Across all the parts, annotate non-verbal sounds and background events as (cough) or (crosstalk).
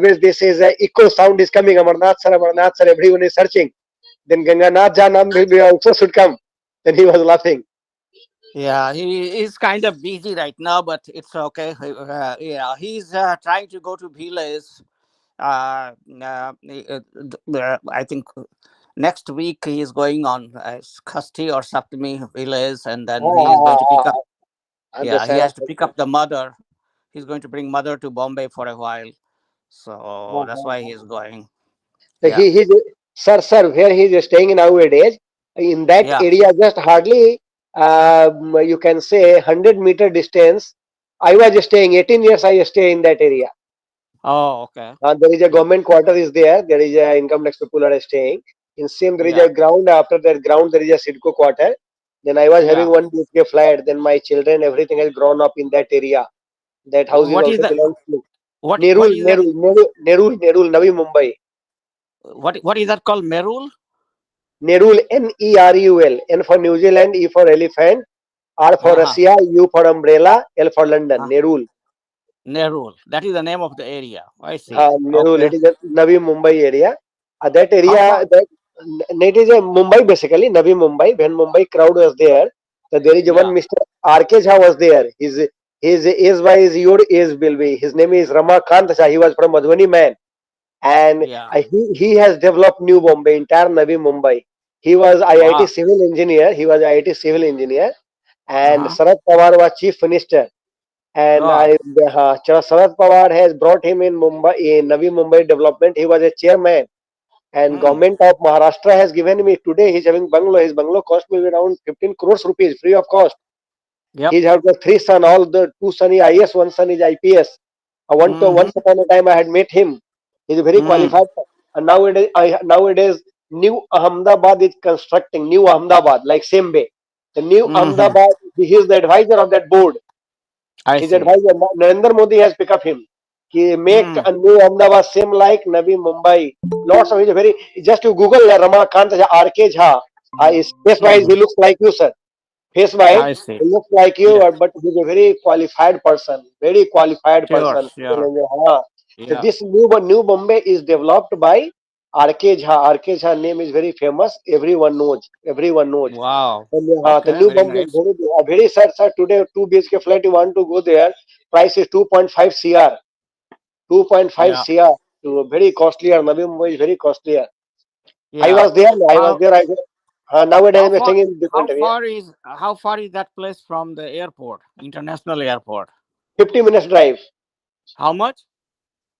always this is a echo sound is coming. Amarnath sir, Amarnath sir. Everyone is searching. Then Ganganath Janam also should come. Then he was laughing. Yeah, he is kind of busy right now, but it's okay. Uh, yeah, he's uh, trying to go to Bhiles. Uh, uh, uh, uh, I think next week he is going on uh, Kasti or Saptami Bhiles, and then he is going to pick up. Yeah, he has to pick up the mother. He's going to bring mother to Bombay for a while, so that's why he's going. Yeah. He, he's, sir, sir, where he is staying nowadays, in that Yeah. area, just hardly, um, you can say, 100 meter distance. I was staying, 18 years I stay in that area. Oh, okay. Uh, there is a government quarter is there. There is a income tax people are staying. In same, there is Yeah. a ground. After that ground, there is a CIDCO quarter. Then I was having Yeah. one BHK flat. Then my children, everything has grown up in that area. That house What is is also belongs to What Nerul, that? Nerul, Nerul, Nerul, Nerul, Navi Mumbai. What what is that called? Merul? Nerul, N E R U L. N for New Zealand, E for elephant, R for Uh-huh. Russia, U for umbrella, L for London. Uh, Nerul. Nerul. That is the name of the area. I see. Uh, Nerul, Okay. it is a Navi Mumbai area. Uh, that area, far? that n- it is a Mumbai basically, Navi Mumbai. When Mumbai crowd was there, so there is a one Mr. RK Jha was there. His his age by his your age will be. His name is Ramakant Jha. He was from Madhubani man, and Yeah. he he has developed New Bombay, entire Navi Mumbai. He was IIT Wow. civil engineer. He was IIT civil engineer, and Uh-huh. Sharad Pawar was chief minister. And Oh. I, uh, Sharad Pawar has brought him in Mumbai, in Navi Mumbai development. He was a chairman, and Hmm. government of Maharashtra has given me today. He's having bungalow. His bungalow cost me around 15 crores rupees, free of cost. Yep. He's have got three son. All the two son is IAS, one son is IPS. Uh, one to Mhm. once upon a time I had met him. He's a very Mm. qualified. And nowadays, I, nowadays, New Ahmedabad is constructing New Ahmedabad like way. The New Mhm. Ahmedabad. He is the advisor of that board. I His see. advisor Narendra Modi has picked up him. He make Hmm. a new Ahmedabad same like Navi Mumbai. Lots of he's very just to Google uh, Ramakant RK Jha. Uh, face wise he looks like you, sir. I he looks like you, Yeah. but he's a very qualified person. Very qualified Sure, person. sure. Haan. So Yeah. this new new Bombay is developed by RK Jha. RK Jha name is very famous. Everyone knows. Everyone knows. Wow. And, uh, the new very Bombay, nice. very, uh, very sir, sir, today 2 BHK flat you want to go there, price is 2.5 CR. 2.5 Yeah. CR. So very costlier. Navi Mumbai is very costlier. I was there. I was there. I, uh, nowadays How far, staying in how different area. far is how far is that place from the airport, international airport? 50 minutes drive. How much?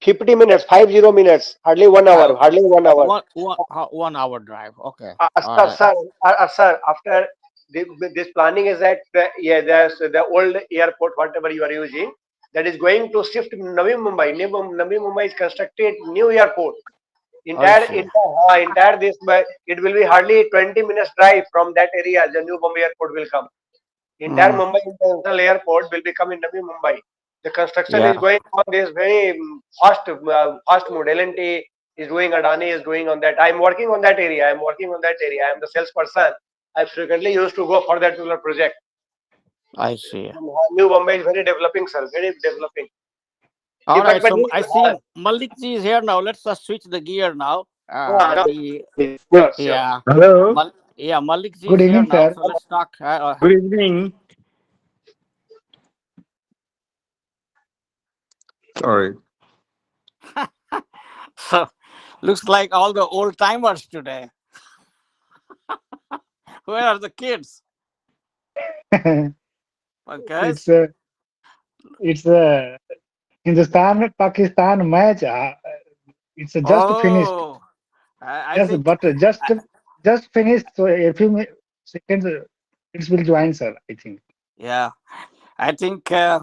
50 minutes, 50 minutes. Hardly one hour. Uh, Hardly one hour. one, one, how- one hour drive. Okay. Uh, uh, sir, right. sir, uh, uh, sir, after the, this planning is that uh, yeah, there's the old airport, whatever you are using, that is going to shift Navi Mumbai. Navi Navi Mumbai is constructed new airport. Entire, entire, uh, entire this, but it will be hardly 20 minutes drive from that area. The new Bombay airport will come. Entire Mm. Mumbai International Airport will become in Navi Mumbai. The construction Yeah. is going on this very um, fast, uh, fast mode. L&T is doing, Adani is doing on that. I'm working on that area. I'm working on that area. I'm the salesperson. I frequently used to go for that particular project. I see. New Bombay is very developing, sir. Very developing. All but- right. but So I see Mallik ji is here now. Let's uh, switch the gear now. Uh, Ah, the- Sure, sure. yeah. Hello. Mal- yeah, Mallik ji Good evening, sir. So let's talk. Uh, uh, Good evening. Sorry. (laughs) so looks like all the old timers today. (laughs) Where are the kids? (laughs) Okay. it's a it's a Hindustan Pakistan match. Uh, it's just finished. Oh, I, I Yes, think but just just finished. So a few seconds, uh, it will join, sir. I think. Yeah, I think uh,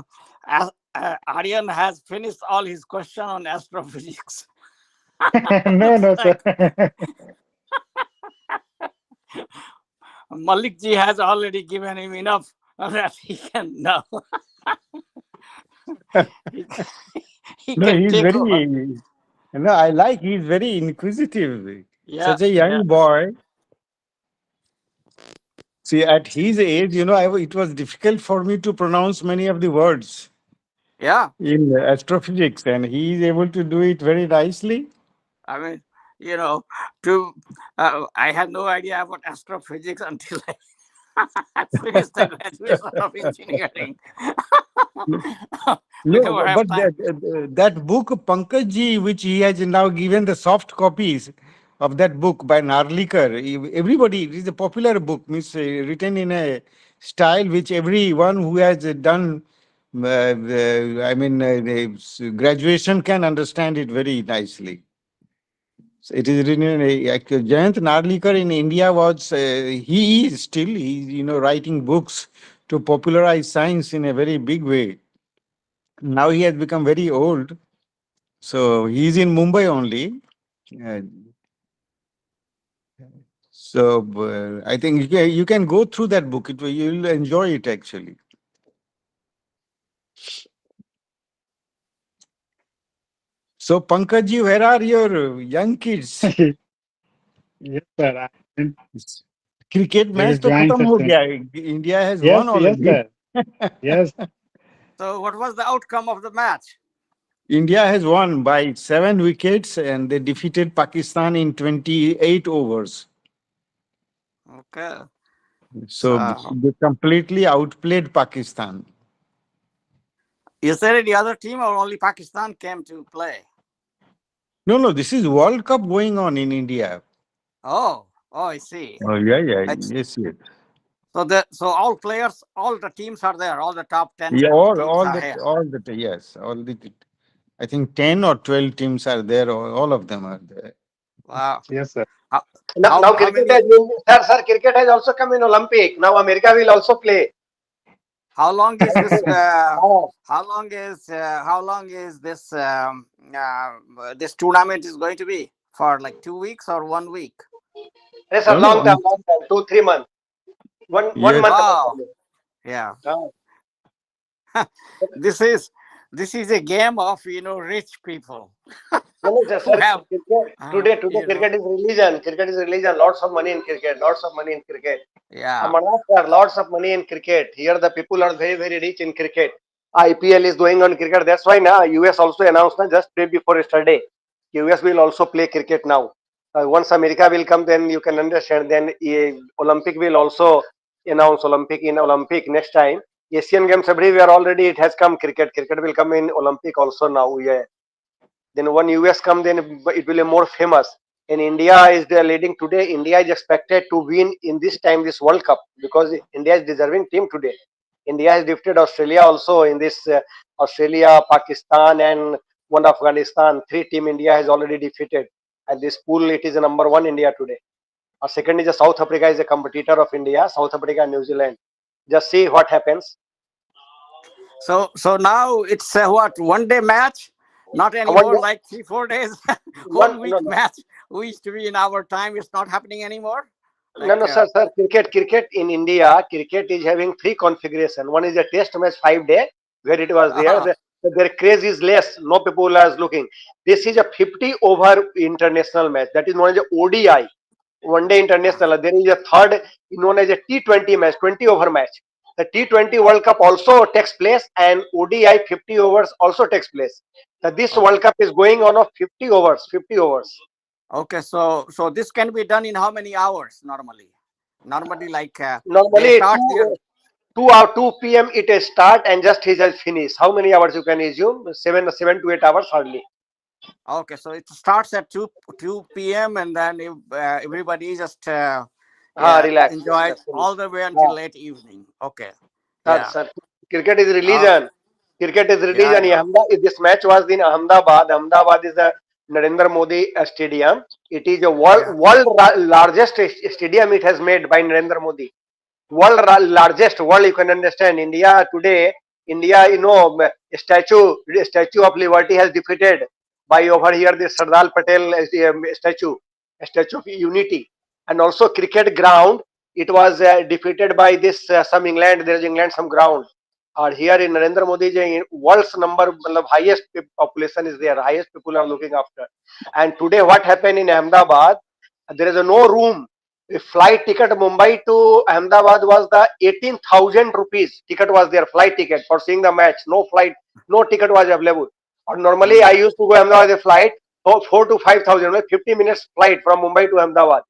As- uh, Aryan has finished all his question on astrophysics. (laughs) no, no, sir. (laughs) Mallik ji has already given him enough (laughs) that he can know. (laughs) he, No, he's over. very. No, I like. He's very inquisitive. Yeah, Such a young yeah. boy. See, at his age, you know, I, it was difficult for me to pronounce many of the words. Yeah, in astrophysics, and he is able to do it very nicely. I mean, you know, to uh, I had no idea about astrophysics (laughs) until I the graduation (laughs) of engineering. (laughs) No, but that, that book, Pankaj ji, which he has now given the soft copies of that book by Narlikar, everybody, it is a popular book, means uh, written in a style which everyone who has uh, done, uh, I mean, uh, graduation can understand it very nicely. It is written in a, like, Jayant Narlikar in India was, uh, he is still, he, you know, writing books to popularize science in a very big way. Now he has become very old. So he is in mumbai only. Uh, so uh, i think you can, you can go through that book. It you'll enjoy it actually so pankaj where are your young kids (laughs) yes, sir. I- cricket They match will to join khatam ho gaya india has Yes, won yes, already sir. Yes, (laughs) So, what was the outcome of the match? india has won by 7 wickets and they defeated pakistan in 28 overs Okay. so Wow. they completely outplayed pakistan Is there any other team or only Pakistan came to play? No, no, this is World Cup going on in India. Oh, oh, I see. Oh, yeah, yeah, I- yes, yes. So the so all players, all the teams are there. All the top ten. Yeah, all, teams all the, here. all the, yes, all the, I think 10 or 12 teams are there, all of them are there. Wow. yes, sir. Now, How- now cricket many- has been, sir, sir, cricket has also come in Olympic. Now America will also play. How long is this? (laughs) Uh, Ah, how long is uh, how long is this um, uh, this tournament is going to be for? Like two weeks or one week? It's a No, long time, long time, two, three months. One, one Yes. month. Wow. Yeah. Ah. (laughs) This is this is a game of you know rich people. (laughs) No, no, sir, sir, have- cricket- Ah, Today, today, know. cricket is religion. Cricket is religion. Lots of money in cricket. Lots of money in cricket. Yeah. Sir, lots of money in cricket. Here, the people are very, very rich in cricket. IPL is going on cricket. That's why now US also announced na, just day before yesterday. US will also play cricket now. Uh, once America will come, then you can understand. Then eh, Olympic will also announce Olympic in Olympic next time. Asian Games everywhere already it has come cricket. Cricket will come in Olympic also now. Yeah. Then when US come, then it will be more famous. And India is the leading today. India is expected to win in this time this World Cup because India is deserving team today. India has defeated Australia also in this uh, Australia, Pakistan, and one Afghanistan. Three team India has already defeated. And this pool it is a number one India today. Uh, second is a South Africa is a competitor of India. South Africa and New Zealand. Just see what happens. So so now it's a what one day match, not anymore like three four days, (laughs) One- week no, no. match. We used to be in our time. It's not happening anymore. no, Like, no, uh, sir, sir. Cricket, cricket in India, cricket is having three configuration. One is a test match five day, where it was there. Uh-huh. The, their craze is less. No people are looking. This is a 50 over international match. That is known as a ODI, one day international. There is a third known as a T20 match, 20 over match. The T20 World Cup also takes place, and ODI 50 overs also takes place. So this World Cup is going on of 50 overs. 50 overs. Okay, so so this can be done in how many hours normally? Normally, like uh, Normally, two, two hour 2 p.m. it is start and just it has finished. How many hours you can assume? Seven, seven to eight hours hardly. okay, so it starts at two two p.m. and then if, uh, everybody just uh, Ah, relax. enjoy all the way until Ah. late evening. Okay, Sir, yeah. sir, cricket is religion. Cricket is religion. yeah. Ahmedabad, this match was in Ahmedabad. Ahmedabad is the Narendra Modi Stadium. It is a world Yeah. world largest stadium it has made by Narendra Modi. World largest world you can understand. India today, India, you know, statue Statue of Liberty has defeated by over here the Sardar Patel um, statue, a statue of unity, and also cricket ground. It was uh, defeated by this uh, some England. There is England some ground. Or here in Narendra Modi, ji, world's number, highest population is there. Highest people are looking after. And today, what happened in Ahmedabad? There is a no room. The flight ticket Mumbai to Ahmedabad was the 18,000 rupees. Ticket was there, flight ticket for seeing the match. No flight, no ticket was available. Or normally I used to go Ahmedabad with a flight, four, four to 5,000, like 50 minutes flight from Mumbai to Ahmedabad.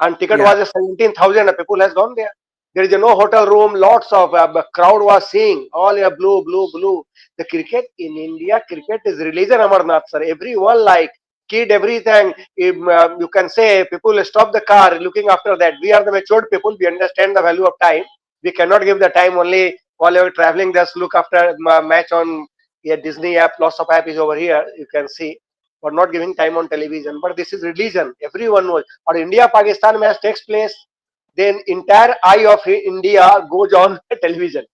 And ticket Yeah. was a 17,000. People has gone there. There is no hotel room. Lots of uh, crowd was seeing all a blue, blue, blue. The cricket in India, cricket is religion, Amarnath sir. Everyone like kid everything. If, uh, you can say people stop the car looking after that. We are the matured people. We understand the value of time. We cannot give the time only while you're traveling. Just look after ma- match on yeah, Disney app. Lots of app is over here. You can see. But not giving time on television. But this is religion. Everyone knows. Or India Pakistan match takes place then entire eye of India goes on (laughs) television.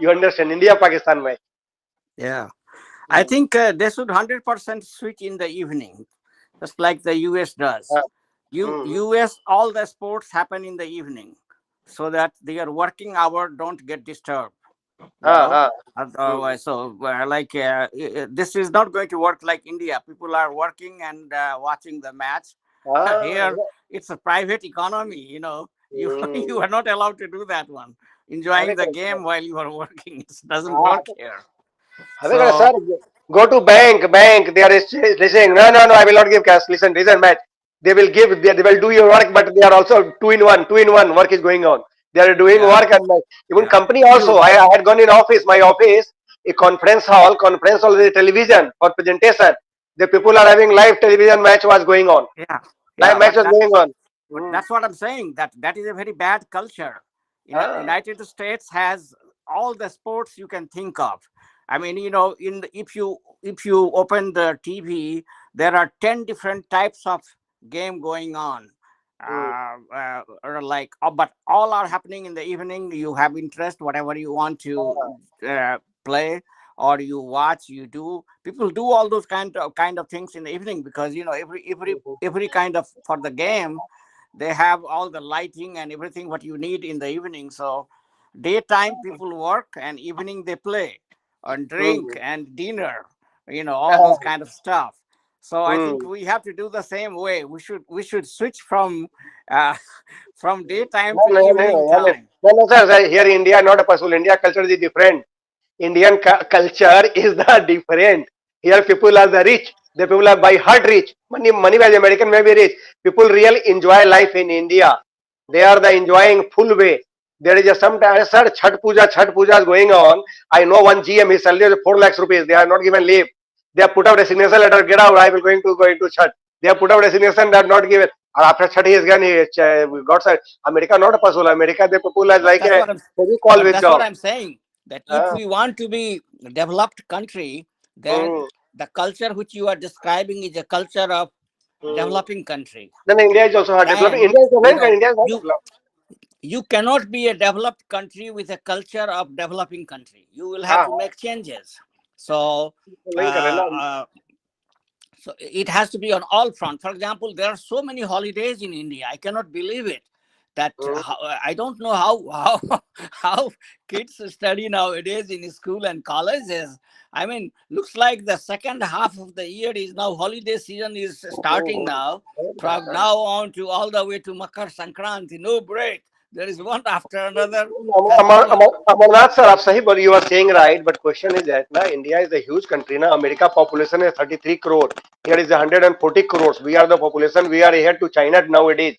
You understand? India Pakistan match. Yeah. I Mm. think uh, they should 100% switch in the evening, just like the US does. Uh, You, mm. US, all the sports happen in the evening so that their working hour don't get disturbed. Ah, ah. Otherwise, so uh, like uh, i- i- this is not going to work like India. People are working and uh, watching the match. ah, Here, it's a private economy. You know, you (laughs) Mm. you are not allowed to do that one. Enjoying the game while you are working, it doesn't Ah. work here. Have you got, So- sir, go to bank, bank. They are saying, no, no, no, I will not give cash. Listen, reason match. They will give, they, they will do your work, but they are also two in one, two in one. Work is going on. They are doing Yeah. work and even Yeah. company also. I, I had gone in office, my office, a conference hall, conference hall, the television for presentation. The people are having live television match was going on. Yeah, Live yeah, match was going on. Mm. that's what I'm saying. That that is a very bad culture. Uni- Ah. United States has all the sports you can think of. I mean, you know, in the, if you if you open the TV, there are ten different types of game going on. Uh, uh, or like, uh, but all are happening in the evening. You have interest, whatever you want to uh, play or you watch, you do. People do all those kind of kind of things in the evening because you know every every Mhm. every kind of for the game they have all the lighting and everything what you need in the evening so daytime people work and evening they play and drink Mhm. and dinner you know all those kind of stuff so i think Mm. we have to do the same way we should we should switch from (laughs) uh, from daytime No, to evening no, no. time No, no, sir, sir, Here, India, not a possible. India culture is different. Indian cu- culture (laughs) is the different. Here, people are the rich. The people are by heart rich. Money, money wise, American may be rich. People really enjoy life in India. They are the enjoying full way. There is a sometimes, sir, Chhat Puja, Chhat Puja is going on. I know one GM, his salary is 4 lakhs rupees. They are not given leave. They have put out resignation letter, get out, I will going to go into Chhat. They have put out resignation, they are not given. And after Chhat, he is gone, he uh, got sir. America not a possible. America, the people are like that's a what i'm, call that's what I'm saying that if Ah. we want to be developed country then Mm, the culture which you are describing is a culture of mm. developing country. Then India is also and, developing. India is, you, know, India is you, developed. you cannot be a developed country with a culture of developing country. You will have ah. to make changes. So, uh, uh, so it has to be on all front. For example, there are so many holidays in India. I cannot believe it that oh. mm. how, i don't know how how (laughs) how kids study nowadays in school and colleges. I mean looks like the second half of the year is now holiday season is starting oh. now. Oh from now on to all the way to makar sankranti no break. There is one after another. Amarnath sir you are saying right but question is that na india is a huge country na america population is 33 crore. Here is 140 crores. We are the population we are ahead to china nowadays.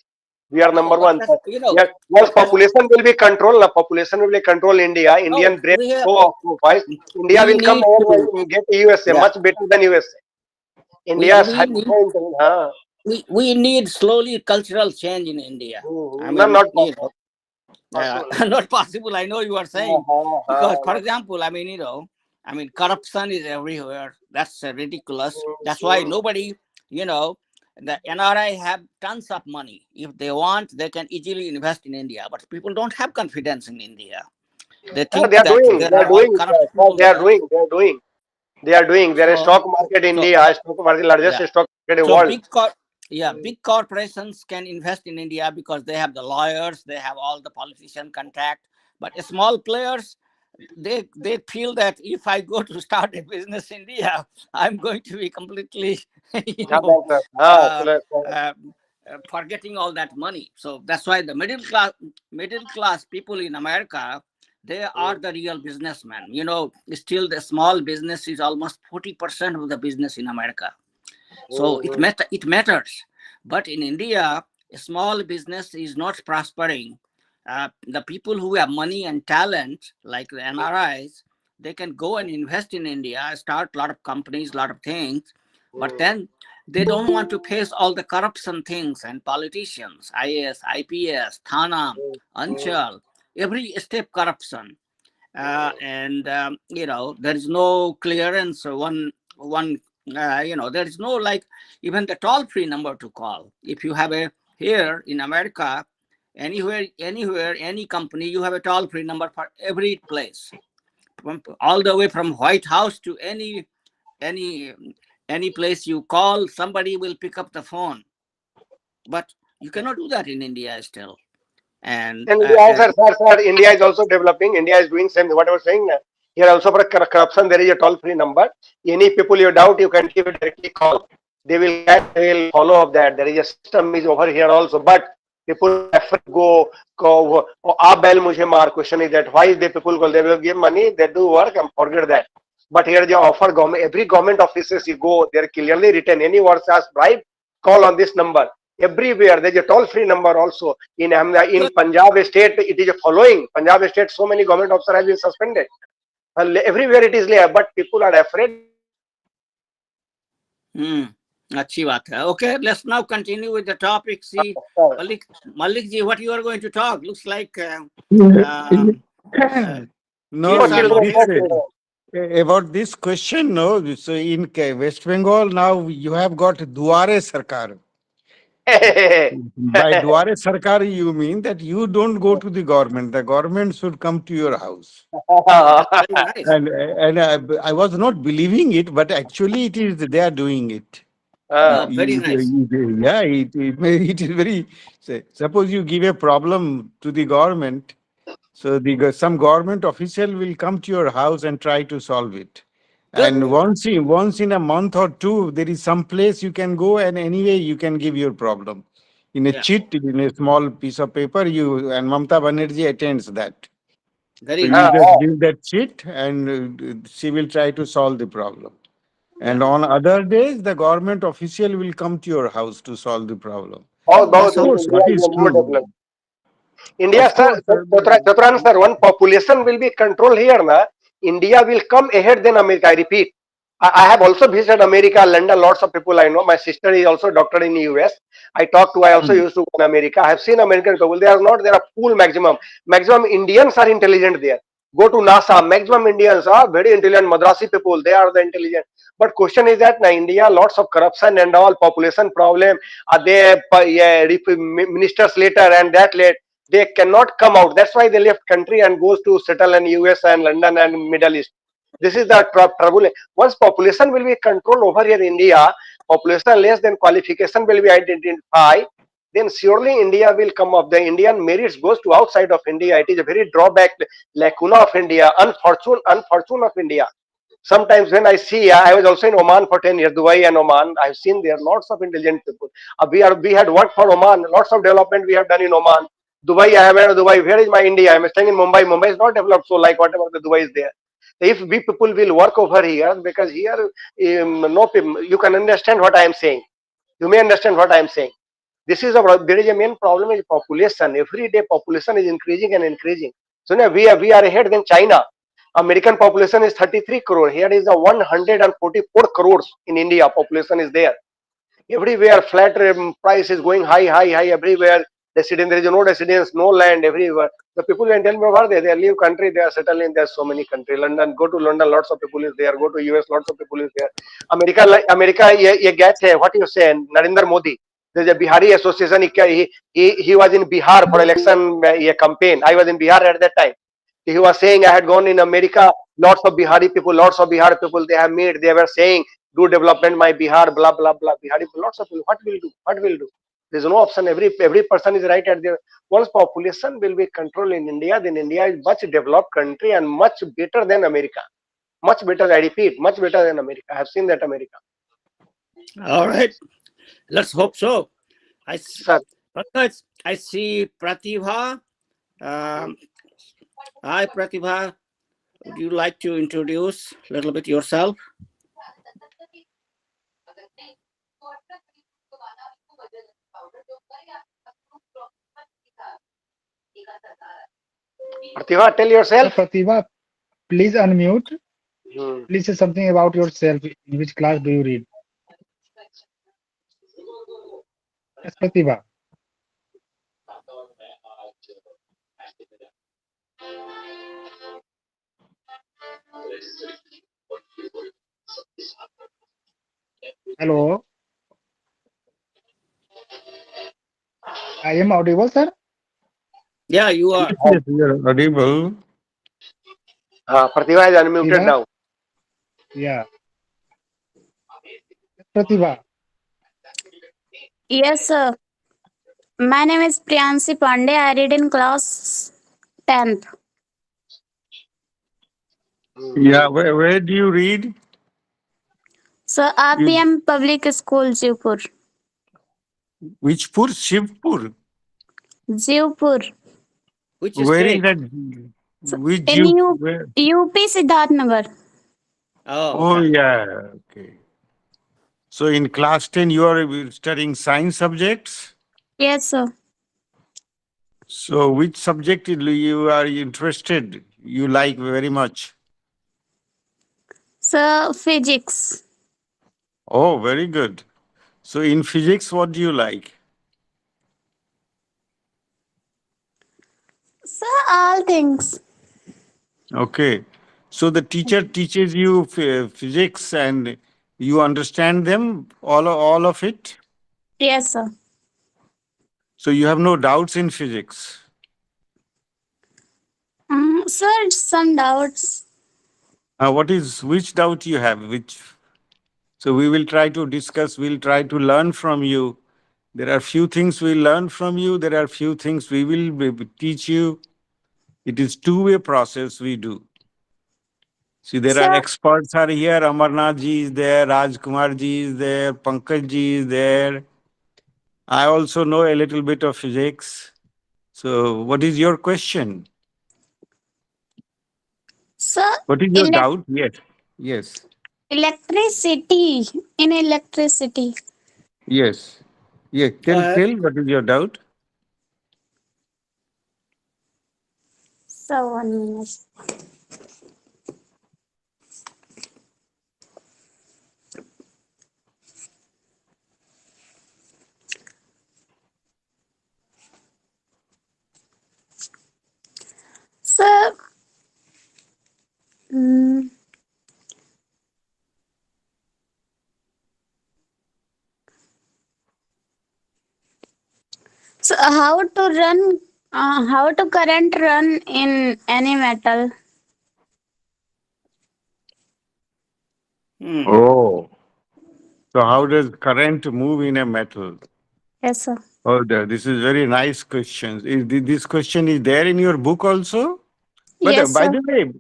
We are number one. You know, yes, yes population will be controlled. Population will control India. Oh, Indian no, brave so of. India will come over get USA yeah. much better than USA. India we, we, need, we, need slowly cultural change in India. Mm, I mean, not possible. Uh, (laughs) not possible. I know you are saying uh-huh, uh-huh. because, for example, I mean, you know, I mean, corruption is everywhere. That's uh, ridiculous. Mm-hmm. That's why nobody, you know, the NRI have tons of money. If they want, they can easily invest in India. But people don't have confidence in India. They Yeah, think they are that doing, they are are doing, corrupt they are doing, they are doing. They are doing. There is So- stock market in so- India, stock market the largest Yeah. stock market in so world. big cor- yeah hmm. big corporations can invest in india because they have the lawyers they have all the politician contact but small players they they feel that if I go to start a business in India, I'm going to be completely (laughs) you know, uh, uh, uh, forgetting all that money. So that's why the middle class middle class people in America they are the real businessmen. You know, still the small business is almost forty percent of the business in America. So it mat- it matters. But in India, small business is not prospering uh, the people who have money and talent, like the NRIs, they can go and invest in India, start a lot of companies, a lot of things, but Mm. then they don't want to face all the corruption things and politicians, IAS, IPS, Thana, Mm. Anchal, every step corruption. Uh, and um, you know there is no clearance. One one uh, you know there is no like even the toll free number to call. If you have a here in America, anywhere anywhere any company you have a toll free number for every place, from, all the way from White House to any any any place you call, somebody will pick up the phone. But you cannot do that in India still. And, And uh, India, and- sir, sir, sir, India is also developing. India is doing same. What I was saying. uh, Here also for corruption, there is a toll-free number. Any people you doubt, you can give directly call. They will get, they will follow up that. There is a system is over here also. But people go go. Oh, बैल मुझे मार. Question is that why the people go? They will give money. They do work and forget that. But here the offer government. Every government offices you go, they are clearly written. Any words as bribe, call on this number. Everywhere there is a toll-free number also in in Punjab state it is a following Punjab state so many government officers have been suspended Uh, everywhere it is there but people are afraid Hmm. अच्छी बात है. Okay, let's now continue with the topic. See, Uh, Malik, Malik ji, what you are going to talk? Looks like uh, Uh, um, No, Yes, what sir. will this, go uh, forward? about this question, no. So in K- West Bengal now you have got Duare Sarkar. By (laughs) Duare Sarkar, you mean that you don't go to the government. The government should come to your house. very nice. And and I, I was not believing it, but actually it is they are doing it. Uh, very nice. yeah, it, it, it is very. Say, suppose you give a problem to the government, so the some government official will come to your house and try to solve it. Good. And once in once in a month or two, there is some place you can go, and anyway you can give your problem in a Yeah. chit in a small piece of paper. You and Mamta Banerjee attends that. So Very you nice. Ah, just give that chit, and uh, she will try to solve the problem. And on other days, the government official will come to your house to solve the problem. Oh, oh of course, what is. India, sir, Chaturanan, sir, one population will be controlled here. Na. India will come ahead than America. I repeat, I, I have also visited America, London, lots of people I know. My sister is also a doctor in the US. I talked to, I also mm -hmm. used to go in America. I have seen American people. They are not, they are full maximum. Maximum Indians are intelligent there. Go to NASA, maximum Indians are very intelligent. Madrasi people, they are the intelligent. But question is that na India lots of corruption and all population problem. Are they uh, yeah, ministers later and that late they cannot come out. That's why they left country and goes to settle in US and London and Middle East. This is the trouble. Once population will be controlled over here in India, population less than qualification will be identified, then surely India will come up. The Indian merits goes to outside of India. It is a very drawback, lacuna of India, unfortune, unfortune of India. Sometimes when I see, I was also in Oman for 10 years, Dubai and Oman. I've seen there lots of intelligent people. Uh, we are we had worked for Oman, lots of development we have done in Oman. Dubai, I am in Dubai. Where is my India? I'm staying in Mumbai. Mumbai is not developed so like whatever the Dubai is there. If we people will work over here, because here um, no you can understand what I am saying. You may understand what I am saying. This is a there is a main problem is population. Every day population is increasing and increasing. So now we are we are ahead than China. American population is 33 crore. Here is a 144 crores in India population is there. Everywhere flat um, price is going high, high, high everywhere. Residence, there is no residence, no land everywhere. The people in tell me where they, they leave country, they are settling. in there so many country. London, go to London, lots of people is there. Go to US, lots of people is there. America, America, Yeah, yeah. What you say, Narendra Modi? There's a Bihari association. He, he, he was in Bihar for election uh, campaign. I was in Bihar at that time. He was saying I had gone in America. Lots of Bihari people, lots of Bihar people they have made. They were saying do development my Bihar, blah blah blah. Bihari, people, lots of people. What will do? What will do? There's no option. Every every person is right at their. Once population will be controlled in India, then India is much developed country and much better than America. Much better. I repeat, much better than America. I have seen that America. All right. Let's hope so. I Sir, I see Pratibha. Um, hi, Pratibha. Would you like to introduce a little bit yourself? Pratibha, tell yourself. Pratibha, please unmute. Hmm. Please say something about yourself. In which class do you read? Yes, Pratibha. Hello. I am audible, sir. Yeah, you are. Yes, you're audible. Uh, Pratibha is unmuted Pratibha? now. Yeah. Pratibha. Yes, sir. My name is Priyansi Pandey. I read in class 10th. Hmm. Yeah, where, where do you read? So, RPM Public School, Jivpur. Which pur? Shivpur. Jivpur. Which Where is state? that? So, Which in Jiv- U- where? UP Siddharthnagar. Oh, Oh, okay. yeah. Okay. So in class 10, you are studying science subjects. Yes, sir. So which subject you are interested? You like very much? So, physics. Oh, very good. So in physics, what do you like? So, all things. Okay. So the teacher teaches you ph- physics and you understand them, all, all of it. Yes, sir. So you have no doubts in physics. Mm, sir, some doubts. Uh, what is, which doubt you have? Which, so we will try to discuss, we'll try to learn from you. There are few things we learn from you. There are few things we will teach you. It is two-way process we do. See, there are experts are here. Amarnath ji is there. Rajkumar ji is there. Pankaj ji is there. I also know a little bit of physics. So, what is your question? Sir, What is your doubt? Yes. Yes. Electricity. In electricity. Yes. Yeah. Tell, Uh, tell what is your doubt? So, one minute. So, mm, so how to run, uh, how to current run in any metal? Hmm. Oh. So, how does current move in a metal? Yes, sir. Oh, the- this is very nice question. Is this question is there in your book also? But uh, yes, by sir. the way,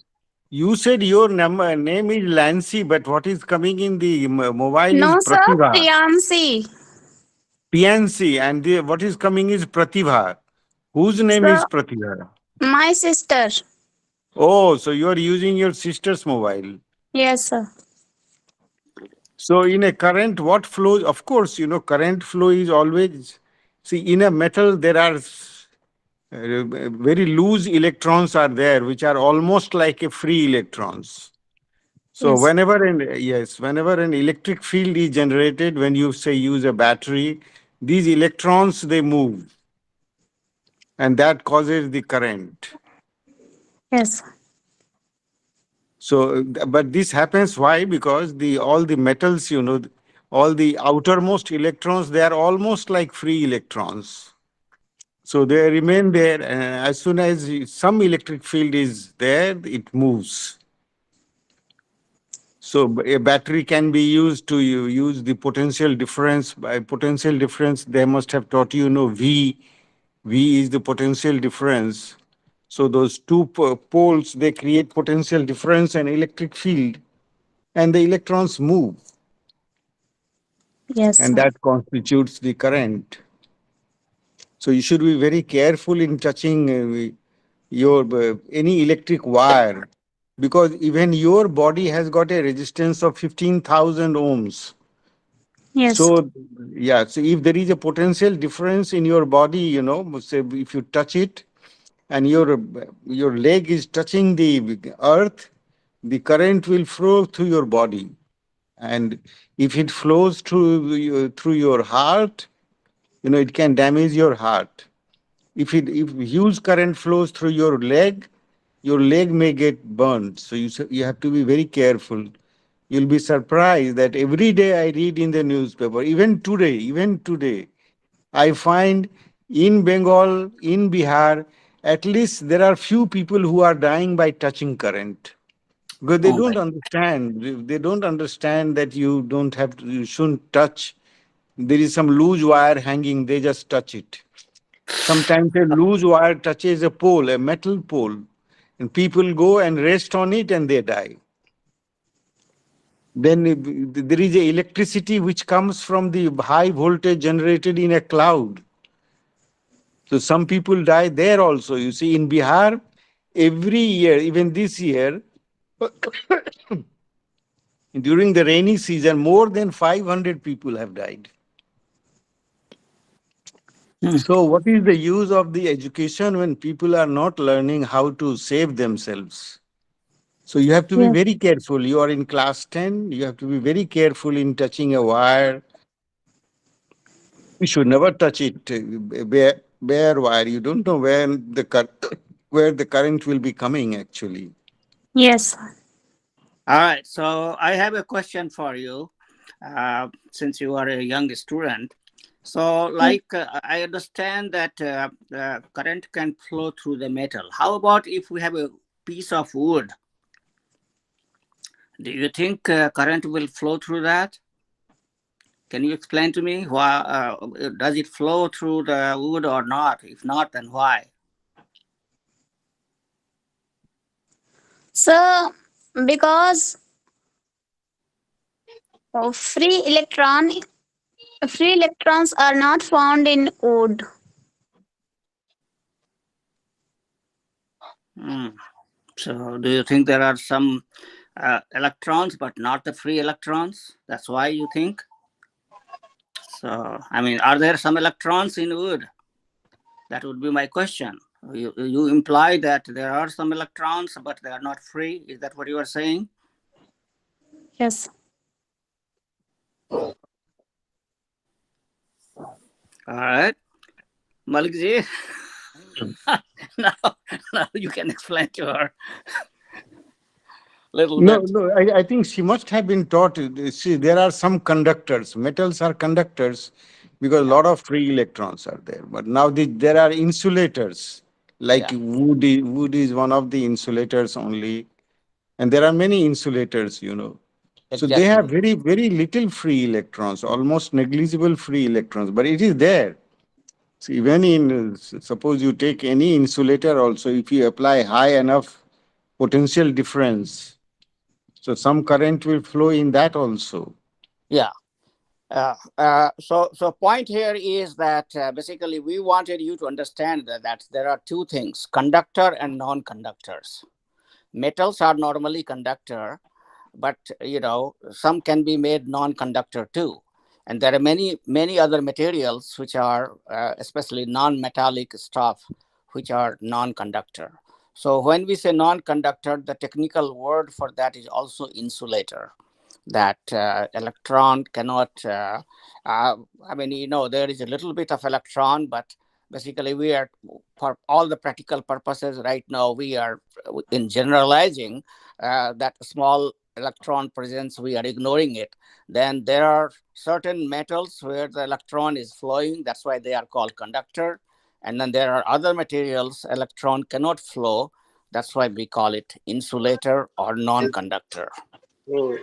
you said your number, name is Lancy, but what is coming in the mobile No, is sir. Pratibha. Priyansi. PNC, and the, what is coming is Pratibha. Whose name is Sir. Pratibha? My sister. Oh, so you are using your sister's mobile. Yes, sir. So in a current, what flows? Of course, you know, current flow is always, see, in a metal, there are uh, very loose electrons are there, which are almost like a free electrons. So Yes. whenever an, yes, whenever an electric field is generated, when you say use a battery, these electrons, they move. And that causes the current. Yes. So, but this happens why? Because the all the metals, you know, all the outermost electrons, they are almost like free electrons. So they remain there, and as soon as some electric field is there, it moves. So a battery can be used to use the potential difference. By potential difference, they must have taught you, you know, V. V is the potential difference. So those two poles, they create potential difference and electric field, and the electrons move, Yes. and sir. that constitutes the current. So you should be very careful in touching uh, your uh, any electric wire because even your body has got a resistance of 15,000 ohms. Yes. So, yeah, so if there is a potential difference in your body, you know, say if you touch it and your your leg is touching the earth, the current will flow through your body. And if it flows through your, through your heart, you know, it can damage your heart. If it if huge current flows through your leg, your leg may get burned. So you you have to be very careful you'll be surprised that every day I read in the newspaper, even today, even today, I find in Bengal, in Bihar, at least there are few people who are dying by touching current. Because they Oh don't understand. They- They don't understand that you don't have to, you shouldn't touch. There is some loose wire hanging, they just touch it. Sometimes a uh. loose wire touches a pole, a metal pole, and people go and rest on it and they die. Then there is a electricity which comes from the high voltage generated in a cloud. So some people die there also. You see in bihar every year even this year (coughs) during the rainy season more than 500 people have died Hmm. so what is the use of the education when people are not learning how to save themselves so you have to be very careful. You are in class 10, you have to be very careful in touching a wire. You should never touch it bare, bare wire. You don't know where the cur- where the current will be coming actually. Yes. All right. So I have a question for you, uh, since you are a young student. So, like, uh, I understand that uh, uh, current can flow through the metal. How about if we have a piece of wood? Do you think uh, current will flow through that? Can you explain to me why? Uh, does it flow through the wood or not? If not, then why? So, because of free electron, free electrons are not found in wood. Hmm. So, do you think there are some uh, electrons, but not the free electrons? That's why you think? So, I mean, are there some electrons in wood? That would be my question. You, you imply that there are some electrons, but they are not free. Is that what you are saying? Yes. All right. Mallik ji, (laughs) now, now you can explain to her (laughs) little No, bit. no, I, I think she must have been taught. See, there are some conductors. Metals are conductors because a lot of free electrons are there. But now the, there are insulators. Like Yeah. wood, wood is one of the insulators only, and there are many insulators. You know, so they have very very little free electrons, almost negligible free electrons, but it is there. So even in suppose you take any insulator also, if you apply high enough potential difference, so some current will flow in that also. Yeah. Uh, uh, so, so point here is that uh, basically we wanted you to understand that, that there are two things: conductor and non-conductors. Metals are normally conductor, but you know some can be made non-conductor too. And there are many many other materials which are uh, especially non-metallic stuff which are non-conductor. So when we say non-conductor, the technical word for that is also insulator that uh, electron cannot uh, uh, i mean you know there is a little bit of electron but basically we are for all the practical purposes right now we are uh, in generalizing uh, that small electron presence we are ignoring it then there are certain metals where the electron is flowing that's why they are called conductor and then there are other materials electron cannot flow that's why we call it insulator or non-conductor Hmm.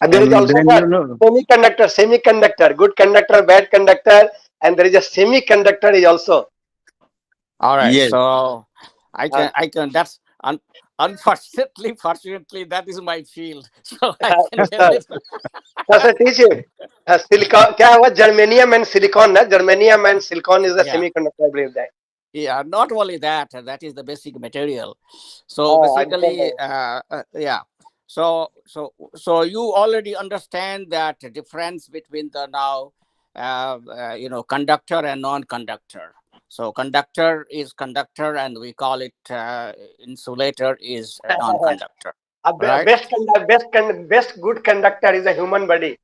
And there is also then, the you know, semiconductor, semiconductor, good conductor, bad conductor, and there is a semiconductor is also. All right. Yes. So I Uh, can I can that's un, unfortunately (laughs) fortunately that is my field (laughs) so I can uh, silicon kya hua? Germanium and silicon na? germanium and silicon is a yeah. semiconductor i believe that. Yeah not only that uh, that is the basic material. So oh, basically uh, uh, yeah. So so so you already understand that difference between the now uh, uh you know conductor and non-conductor. So conductor is conductor, and we call it uh, insulator is (laughs) non-conductor. A Right. best, best, con- best good conductor is a human body.